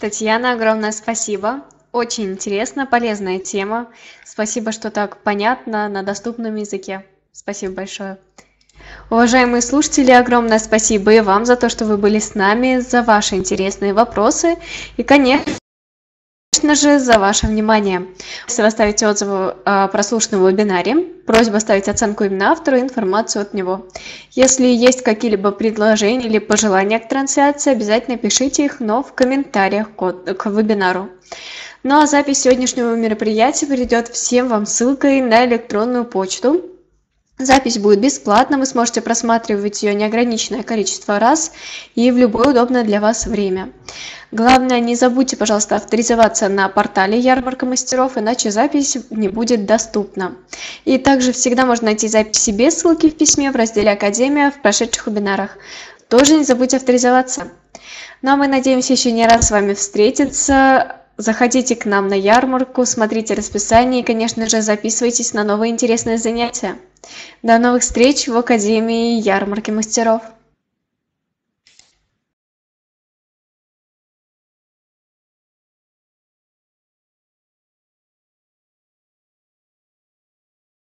Татьяна, огромное спасибо. Очень интересно, полезная тема. Спасибо, что так понятно, на доступном языке. Спасибо большое. Уважаемые слушатели, огромное спасибо и вам за то, что вы были с нами, за ваши интересные вопросы и, конечно же, за ваше внимание. Если вы оставите отзывы о прослушанном вебинаре, просьба ставить оценку именно автору и информацию от него. Если есть какие-либо предложения или пожелания к трансляции, обязательно пишите их, но в комментариях к вебинару. Ну а запись сегодняшнего мероприятия придет всем вам ссылкой на электронную почту Запись будет бесплатна, вы сможете просматривать ее неограниченное количество раз и в любое удобное для вас время. Главное, не забудьте, пожалуйста, авторизоваться на портале Ярмарка мастеров, иначе запись не будет доступна. И также всегда можно найти записи без ссылки в письме в разделе «Академия» в прошедших вебинарах. Тоже не забудьте авторизоваться. Ну а мы надеемся еще не раз с вами встретиться. Заходите к нам на ярмарку, смотрите расписание и, конечно же, записывайтесь на новые интересные занятия. До новых встреч в Академии ярмарки мастеров!